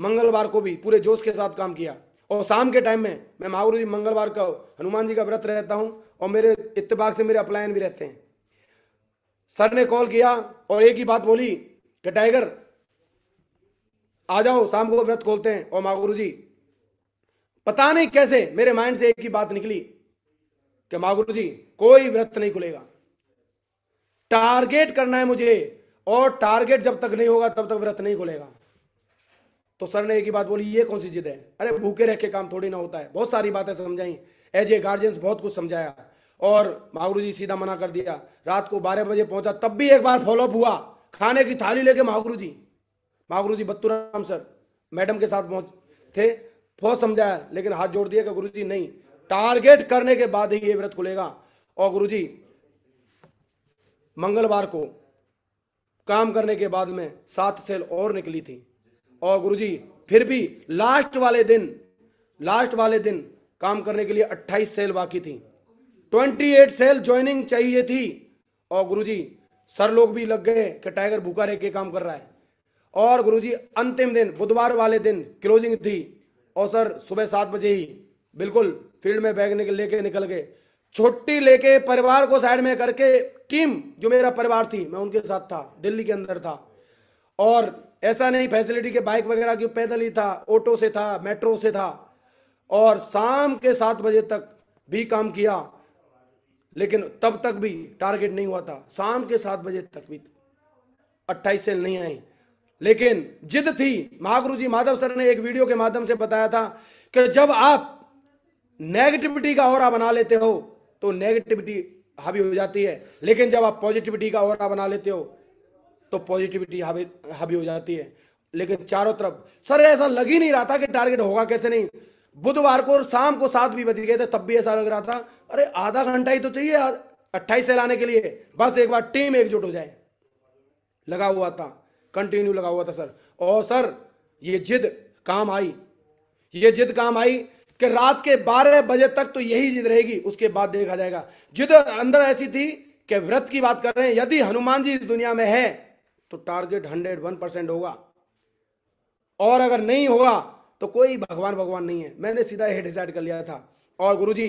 मंगलवार को भी पूरे जोश के साथ काम किया। और शाम के टाइम में मैं महागुरु जी मंगलवार का, हनुमान जी का व्रत रहता हूँ और मेरे इत्तेफाक से मेरे अपलायन भी रहते हैं। सर ने कॉल किया और एक ही बात बोली कि टाइगर आ जाओ, शाम को व्रत खोलते हैं। और महागुरु जी, पता नहीं कैसे मेरे माइंड से एक ही बात निकली। कि माँ गुरु जी कोई व्रत नहीं खुलेगा। टारगेट करना है मुझे, और टारगेट जब तक नहीं होगा, तब तक व्रत नहीं खुलेगा। तो सर ने एक ही बात बोली, ये कौन सी जिद है? अरे, भूखे रह के काम थोड़ी ना होता है। बहुत सारी बातें समझाई। एज ए गार्जियंस बहुत कुछ समझाया। और महागुरु जी सीधा मना कर दिया। रात को बारह बजे पहुँचा, तब भी एक बार फॉलोअप हुआ। खाने की थाली लेके महागुरु जी महागुरु जी बत्तूराम सर, मैडम के साथ पहुँच थे। बहुत समझाया, लेकिन हाथ जोड़ दिया कि गुरु जी नहीं। टारगेट करने के बाद ही ये व्रत खुलेगा। और गुरु जी मंगलवार को काम करने के बाद में सात सेल और निकली थी। और गुरु जी फिर भी लास्ट वाले दिन, लास्ट वाले दिन काम करने के लिए 28 सेल बाकी थी। 28 सेल ज्वाइनिंग चाहिए थी। और गुरुजी सर लोग भी लग गए कि टाइगर भूखा रह के काम कर रहा है। और गुरुजी, अंतिम दिन, बुधवार वाले दिन क्लोजिंग थी। और सर, सुबह सात बजे ही बिल्कुल, फ़ील्ड में बैग निकल, लेके निकल गए। छुट्टी लेके परिवार को साइड में करके टीम, जो मेरा परिवार थी, मैं उनके साथ था, दिल्ली के अंदर था। और ऐसा नहीं, फैसिलिटी के बाइक वगैरह की पैदल ही था, ऑटो से था, मेट्रो से था। और शाम के सात बजे तक भी काम किया, लेकिन तब तक भी टारगेट नहीं हुआ था। शाम के सात बजे तक भी अट्ठाईस सेल नहीं आई। लेकिन जिद थी महागुरु जी माधव सर ने एक वीडियो के माध्यम से बताया था कि जब आप नेगेटिविटी का और बना लेते हो तो नेगेटिविटी हावी हो जाती है। लेकिन जब आप पॉजिटिविटी का और बना लेते हो तो पॉजिटिविटी हावी हावी हो जाती है। लेकिन चारों तरफ़, सर ऐसा लग ही नहीं रहा था कि टारगेट होगा कैसे नहीं। बुधवार को शाम को सात भी बज गए थे, तब भी ऐसा लग रहा था, अरे आधा घंटा ही तो चाहिए अट्ठाईस से लाने के लिए। बस एक बार टीम एकजुट हो जाए। लगा हुआ था कंटिन्यू लगा हुआ था, सर। और सर, ये जिद काम आई, ये जिद काम आई कि रात के 12 बजे तक तो यही जिद रहेगी, उसके बाद देखा जाएगा। जिद अंदर ऐसी थी कि व्रत की बात कर रहे हैं, यदि हनुमान जी इस दुनिया में है तो टारगेट हंड्रेड वन परसेंट होगा। और अगर नहीं होगा तो कोई भगवान भगवान नहीं है। मैंने सीधा ये डिसाइड कर लिया था। और गुरुजी,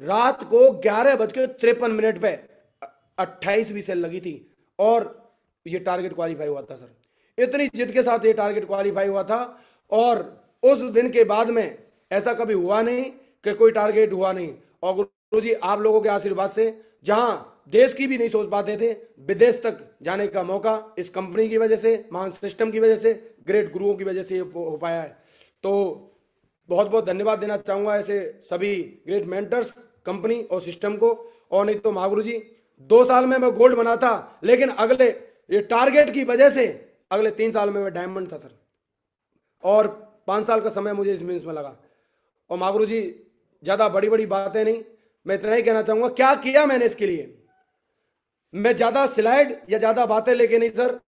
रात को ग्यारह बज के तिरपन मिनट पे अट्ठाईसवीं सेल लगी थी। और ये टारगेट क्वालिफाई हुआ था, सर। इतनी जिद के साथ ये टारगेट क्वालिफाई हुआ था। और उस दिन के बाद में ऐसा कभी हुआ नहीं कि कोई टारगेट हुआ नहीं। और गुरु जी आप लोगों के आशीर्वाद से, जहाँ देश की भी नहीं सोच पाते थे, विदेश तक जाने का मौका इस कंपनी की वजह से मान सिस्टम की वजह से ग्रेट गुरुओं की वजह से हो पाया है। तो बहुत बहुत धन्यवाद देना चाहूँगा ऐसे सभी ग्रेट मेंटर्स कंपनी और सिस्टम को। और नहीं तो महागुरु जी दो साल में मैं गोल्ड बना था, लेकिन अगले, ये टारगेट की वजह से अगले तीन साल में मैं डायमंड था सर और पाँच साल का समय मुझे इस मीन्स में लगा। और महागुरु जी, ज़्यादा बड़ी बड़ी बातें नहीं। मैं इतना ही कहना चाहूँगा, क्या किया मैंने इसके लिए? मैं ज़्यादा स्लाइड या ज़्यादा बातें लेके नहीं, सर।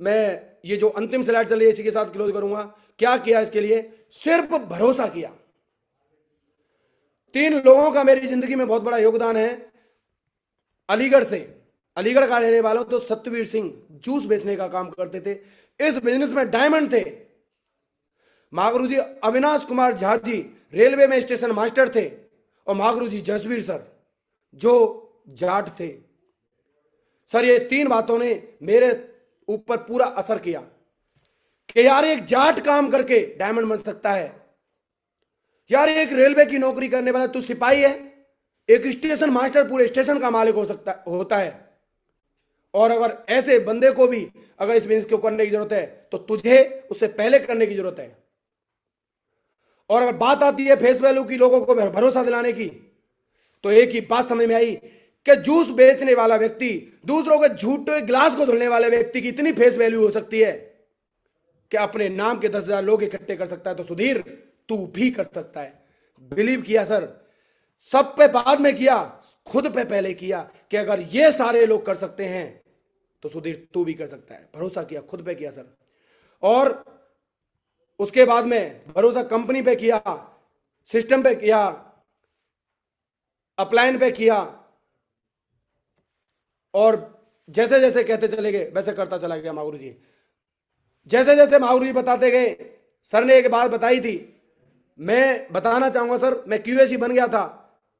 मैं ये जो अंतिम स्लाइड चली इसी के साथ क्लोज करूँगा। क्या किया इसके लिए? सिर्फ़ भरोसा किया। तीन लोगों का मेरी ज़िंदगी में बहुत बड़ा योगदान है। अलीगढ़ से, अलीगढ़ का रहने वालों तो सत्यवीर सिंह जूस बेचने का काम करते थे। इस बिज़नेस में डायमंड थे। महागुरु जी, अविनाश कुमार झा जी रेलवे में स्टेशन मास्टर थे और महागुरु जी जसवीर सर, जो जाट थे। सर, ये तीन बातों ने मेरे ऊपर पूरा असर किया कि यार एक जाट काम करके डायमंड बन सकता है। यार, एक रेलवे की नौकरी करने वाला तू सिपाही है। एक स्टेशन मास्टर पूरे स्टेशन का मालिक हो सकता, होता है। और अगर ऐसे बंदे को भी अगर इस बिज़नेस को करने की ज़रूरत है तो तुझे उससे पहले करने की ज़रूरत है। और अगर बात आती है फेस वैल्यू की, लोगों को भरोसा दिलाने की तो एक ही बात समझ में आई कि जूस बेचने वाला व्यक्ति, दूसरों के झूठे गिलास को धुलने वाले व्यक्ति की इतनी फेस वैल्यू हो सकती है कि अपने नाम के दस हज़ार लोग इकट्ठे कर सकता है। तो सुधीर, तू भी कर सकता है। बिलीव किया सर सब पे बाद में किया, खुद पे पहले किया कि अगर ये सारे लोग कर सकते हैं तो सुधीर, तू भी कर सकता है। भरोसा किया, खुद पे किया सर और उसके बाद में भरोसा कंपनी पे किया, सिस्टम पे किया, अपलाइन पे किया, और जैसे जैसे कहते चले गए, वैसे करता चला गया माहौरू जी। जैसे जैसे माहौरू जी बताते गए, सर ने एक बात बताई थी। मैं बताना चाहूँगा सर, मैं क्यूएसी बन गया था।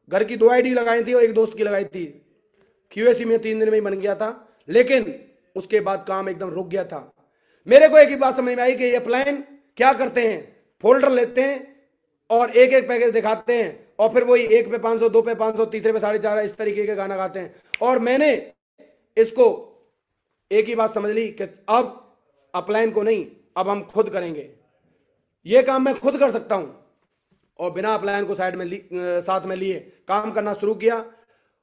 घर की दो आईडी लगाई थी और एक दोस्त की लगाई थी। क्यूएसी में तीन दिन में ही बन गया था, लेकिन उसके बाद काम एकदम रुक गया था। मेरे को एक ही बात समझ में आई कि ये प्लान क्या करते हैं? फोल्डर लेते हैं और एक एक पैकेज दिखाते हैं और फिर वही एक पे पाँच सौ, दो पे पाँच सौ, तीसरे पे साढ़े चार, इस तरीके के गाना गाते हैं। और मैंने इसको एक ही बात समझ ली कि अब अपलाइन को नहीं, अब हम खुद करेंगे। ये काम मैं खुद कर सकता हूँ। और बिना अपलायन को साइड में साथ में लिए काम करना शुरू किया।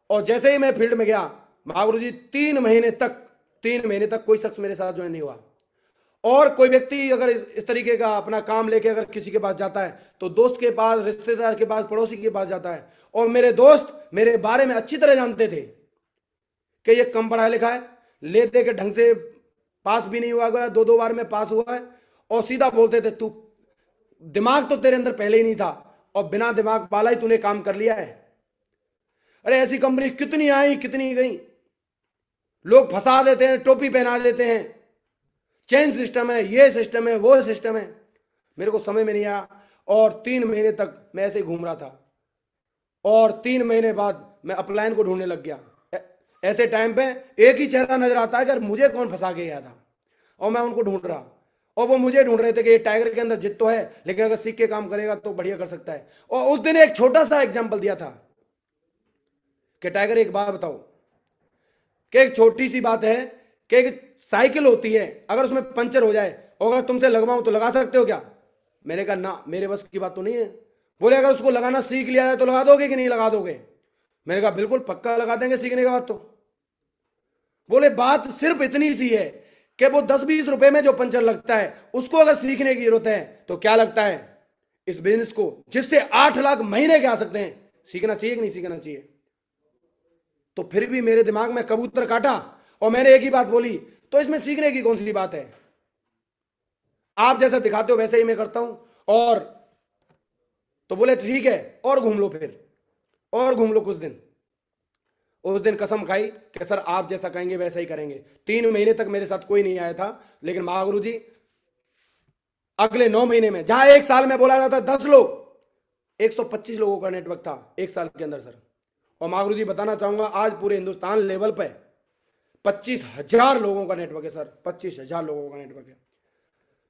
और जैसे ही मैं फ़ील्ड में गया महागुरु जी तीन महीने तक, तीन महीने तक कोई शख्स मेरे साथ ज्वाइन नहीं हुआ। और कोई व्यक्ति अगर इस, तरीके का अपना काम लेके अगर किसी के पास जाता है तो दोस्त के पास रिश्तेदार के पास पड़ोसी के पास जाता है। और मेरे दोस्त मेरे बारे में अच्छी तरह जानते थे कि ये कम पढ़ा लिखा है ले दे के ढंग से पास भी नहीं हुआ गया दो दो बार में पास हुआ है और सीधा बोलते थे तू दिमाग तो तेरे अंदर पहले ही नहीं था और बिना दिमाग वाला ही तूने काम कर लिया है। अरे ऐसी कंपनी कितनी आई कितनी गई। लोग फंसा देते हैं टोपी पहना देते हैं। चेंज सिस्टम है, ये सिस्टम है, वो सिस्टम है। मेरे को समझ में नहीं आया और तीन महीने तक मैं ऐसे घूम रहा था। और तीन महीने बाद मैं अपलाइन को ढूँढने लग गया। ऐसे टाइम पे एक ही चेहरा नज़र आता है अगर मुझे कौन फंसा के गया था। और मैं उनको ढूंढ रहा। और वो मुझे ढूंढ रहे थे कि ये टाइगर के अंदर जित तो है, लेकिन अगर सीख के काम करेगा तो बढ़िया कर सकता है। और उस दिन एक छोटा सा एग्ज़ाम्पल दिया था कि टाइगर, एक बात बताओ कि एक छोटी सी बात है कि साइकिल होती है, अगर उसमें पंचर हो जाए, और अगर तुमसे लगवाऊं तो लगा सकते हो क्या? मैंने कहा, ना, मेरे बस की बात तो नहीं है। बोले, अगर उसको लगाना सीख लिया है तो लगा दोगे कि नहीं लगा दोगे? मैंने कहा, बिल्कुल पक्का लगा देंगे सीखने के बाद तो। बोले, बात सिर्फ़ इतनी सी है कि वो दस बीस रुपए में जो पंचर लगता है, उसको अगर सीखने की ज़रूरत है तो क्या लगता है? इस बिज़नेस को, जिससे आठ लाख महीने के आ सकते हैं, सीखना चाहिए कि नहीं सीखना चाहिए? तो फिर भी मेरे दिमाग में कबूतर काटा, और मैंने एक ही बात बोली तो इसमें सीखने की कौन सी बात है? आप जैसा दिखाते हो वैसे ही मैं करता हूँ। और तो बोले, ठीक है, और घूम लो फिर, और घूम लो कुछ दिन। उस दिन कसम खाई कि, सर, आप जैसा कहेंगे वैसा ही करेंगे। तीन महीने तक मेरे साथ कोई नहीं आया था, लेकिन महागुरु जी, अगले नौ महीने में, जहाँ एक साल में बोला जाता दस लोग 125 लोगों का नेटवर्क था, एक साल के अंदर, सर। और महागुरु जी, बताना चाहूँगा, आज पूरे हिंदुस्तान लेवल पे पच्चीस हज़ार लोगों का नेटवर्क है, सर। पच्चीस हज़ार लोगों का नेटवर्क है।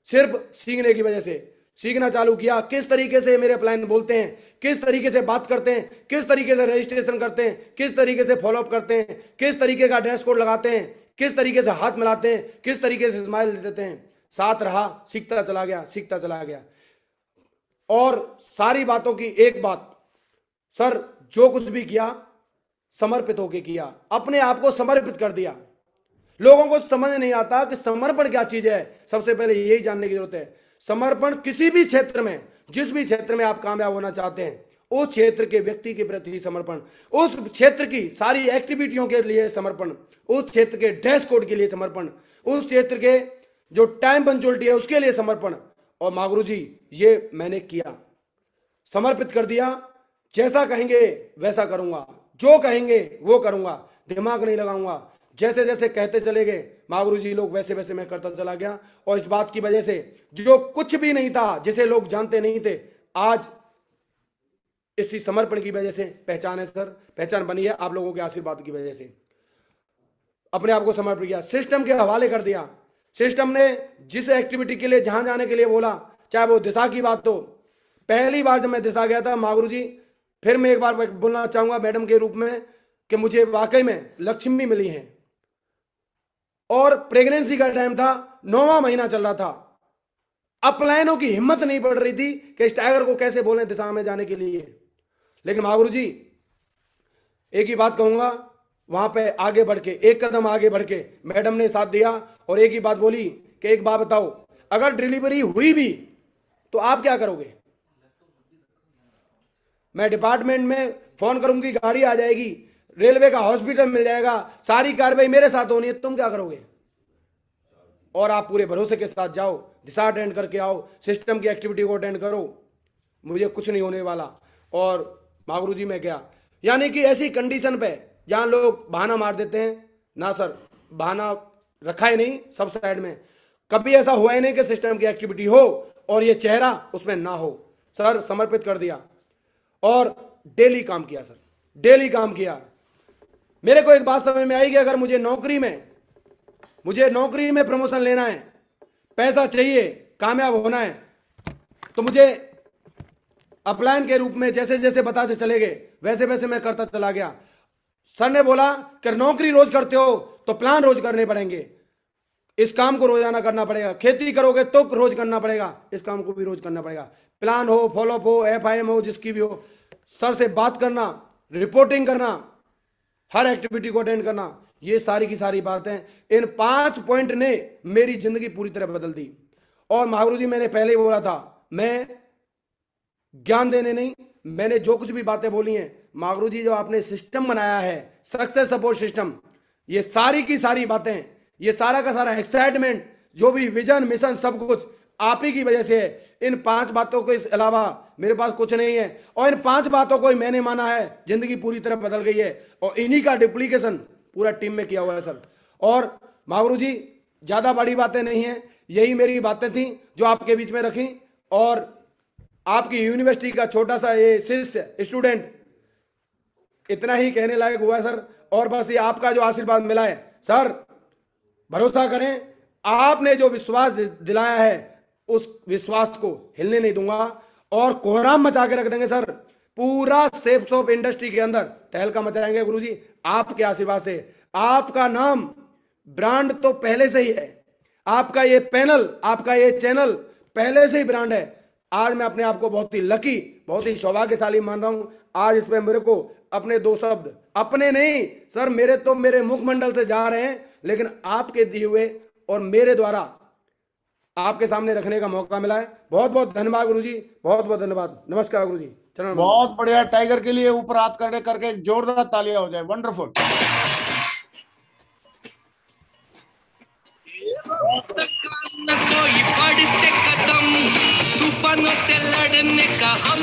सिर्फ़ सीखने की वजह से। सीखना चालू किया। किस तरीके से मेरे प्लान बोलते हैं? किस तरीके से बात करते हैं? किस तरीके से रजिस्ट्रेशन करते हैं? किस तरीके से फॉलोअप करते हैं? किस तरीके का ड्रेस कोड लगाते हैं? किस तरीके से हाथ मिलाते हैं? किस तरीके से स्माइल देते हैं? साथ रहा, सीखता चला गया, सीखता चला गया। और सारी बातों की एक बात। सर, जो कुछ भी किया समर्पित होके किया, अपने आप को समर्पित कर दिया। लोगों को समझ नहीं आता कि समर्पण क्या चीज़ है। सबसे पहले यही जानने की ज़रूरत है, समर्पण किसी भी क्षेत्र में, जिस भी क्षेत्र में आप कामयाब होना चाहते हैं, उस क्षेत्र के व्यक्ति के प्रति समर्पण, उस क्षेत्र की सारी एक्टिविटियों के लिए समर्पण, उस क्षेत्र के ड्रेस कोड के लिए समर्पण, उस क्षेत्र के जो टाइम पंचुअलिटी है उसके लिए समर्पण। और मागुरु जी, ये मैंने किया, समर्पित कर दिया, जैसा कहेंगे वैसा करूँगा। जो कहेंगे वो करूँगा, दिमाग नहीं लगाऊँगा। जैसे जैसे कहते चले गए, मागुरु जी लोग वैसे वैसे मैं करता चला गया। और इस बात की वजह से जो कुछ भी नहीं था, जिसे लोग जानते नहीं थे, आज इसी समर्पण की वजह से, पहचान है सर, पहचान बनी है आप लोगों के आशीर्वाद की वजह से। अपने आप को समर्पित किया, सिस्टम के हवाले कर दिया। सिस्टम ने जिस एक्टिविटी के लिए, जहाँ जाने के लिए बोला, चाहे वो दिशा की बात हो, पहली बार जब मैं दिशा गया था, मागुरु जी फिर मैं एक बार बोलना चाहूँगा मैडम के रूप में कि मुझे वाकई में लक्ष्मी मिली है। और प्रेगनेंसी का टाइम था, नौवा महीना चल रहा था। अपलायनों की हिम्मत नहीं पड़ रही थी कि इस टाइगर को कैसे बोले दिशा में जाने के लिए। लेकिन महागुरु जी, एक ही बात कहूँगा, वहाँ पे आगे बढ़ के, एक कदम आगे बढ़ के मैडम ने साथ दिया और एक ही बात बोली कि एक बात बताओ, अगर डिलीवरी हुई भी तो आप क्या करोगे? मैं डिपार्टमेंट में फ़ोन करूँगी, गाड़ी आ जाएगी, रेलवे का हॉस्पिटल मिल जाएगा, सारी कार्रवाई मेरे साथ होनी है, तुम क्या करोगे? और आप पूरे भरोसे के साथ जाओ, दिशा अटेंड करके आओ, सिस्टम की एक्टिविटी को अटेंड करो, मुझे कुछ नहीं होने वाला। और मागरू जी, मैं गया यानी कि ऐसी कंडीशन पे जहाँ लोग बहाना मार देते हैं, ना सर, बहाना रखा ही नहीं, सब साइड में। कभी ऐसा हुआ ही नहीं कि सिस्टम की एक्टिविटी हो और ये चेहरा उसमें ना हो। सर, समर्पित कर दिया। और डेली काम किया, सर। डेली काम किया। मेरे को एक बात समझ में आई कि अगर मुझे नौकरी में, मुझे नौकरी में प्रमोशन लेना है, पैसा चाहिए, कामयाब होना है तो मुझे अपलायन के रूप में जैसे जैसे बताते चले गए, वैसे वैसे मैं करता चला गया। सर ने बोला कि नौकरी रोज करते हो तो प्लान रोज करने पड़ेंगे। इस काम को रोज़ाना करना पड़ेगा। खेती करोगे तो रोज करना पड़ेगा। इस काम को भी रोज करना पड़ेगा। प्लान हो फॉलोअप हो, एफआईएम हो, जिसकी भी हो, सर से बात करना, रिपोर्टिंग करना, हर एक्टिविटी को अटेंड करना, ये सारी की सारी बातें इन पाँच पॉइंट ने मेरी ज़िंदगी पूरी तरह बदल दी। और महागुरु जी, मैंने पहले ही बोला था, मैं ज्ञान देने नहीं, मैंने जो कुछ भी बातें बोली हैं महागुरु जी, जो आपने सिस्टम बनाया है, सक्सेस सपोर्ट सिस्टम, ये सारी की सारी बातें ये सारा का सारा एक्साइटमेंट जो भी विजन मिशन सब कुछ आप ही की वजह से है। इन पाँच बातों के अलावा मेरे पास कुछ नहीं है। और इन पाँच बातों को मैंने माना है। ज़िंदगी पूरी तरह बदल गई है। और इन्हीं का डिप्लीकेशन पूरा टीम में किया हुआ है, सर। और मावरू जी, ज़्यादा बड़ी बातें नहीं है। यही मेरी बातें थी जो आपके बीच में रखी। और आपकी यूनिवर्सिटी का छोटा सा ये शिष्य स्टूडेंट इतना ही कहने लायक हुआ है, सर। और बस ये आपका जो आशीर्वाद मिला है, सर भरोसा करें। आपने जो विश्वास दिलाया है, उस विश्वास को हिलने नहीं दूँगा। और कोहराम मचा के रख देंगे, सर। पूरा सेफ़ सोप इंडस्ट्री के अंदर तहलका मचाएँगे, गुरुजी। आपके आशीर्वाद से। आपका नाम, ब्रांड तो पहले से ही है। आपका ये पैनल, आपका ये चैनल पहले से ही ब्रांड है। आज मैं अपने आप को बहुत ही लकी, बहुत ही सौभाग्यशाली मान रहा हूँ। आज इसमें मेरे को अपने दो शब्द, अपने नहीं, सर, मेरे तो मेरे मुखमंडल से जा रहे हैं। लेकिन आपके दिए हुए और मेरे द्वारा आपके सामने रखने का मौका मिला है। बहुत बहुत धन्यवाद गुरु जी बहुत बहुत धन्यवाद। नमस्कार गुरु जी चरण बहुत बढ़िया। टाइगर के लिए ऊपर हाथ करके करके जोरदार तालियाँ हो जाए। वंडरफुल कोई कदम। तूफानों से लड़ने का हम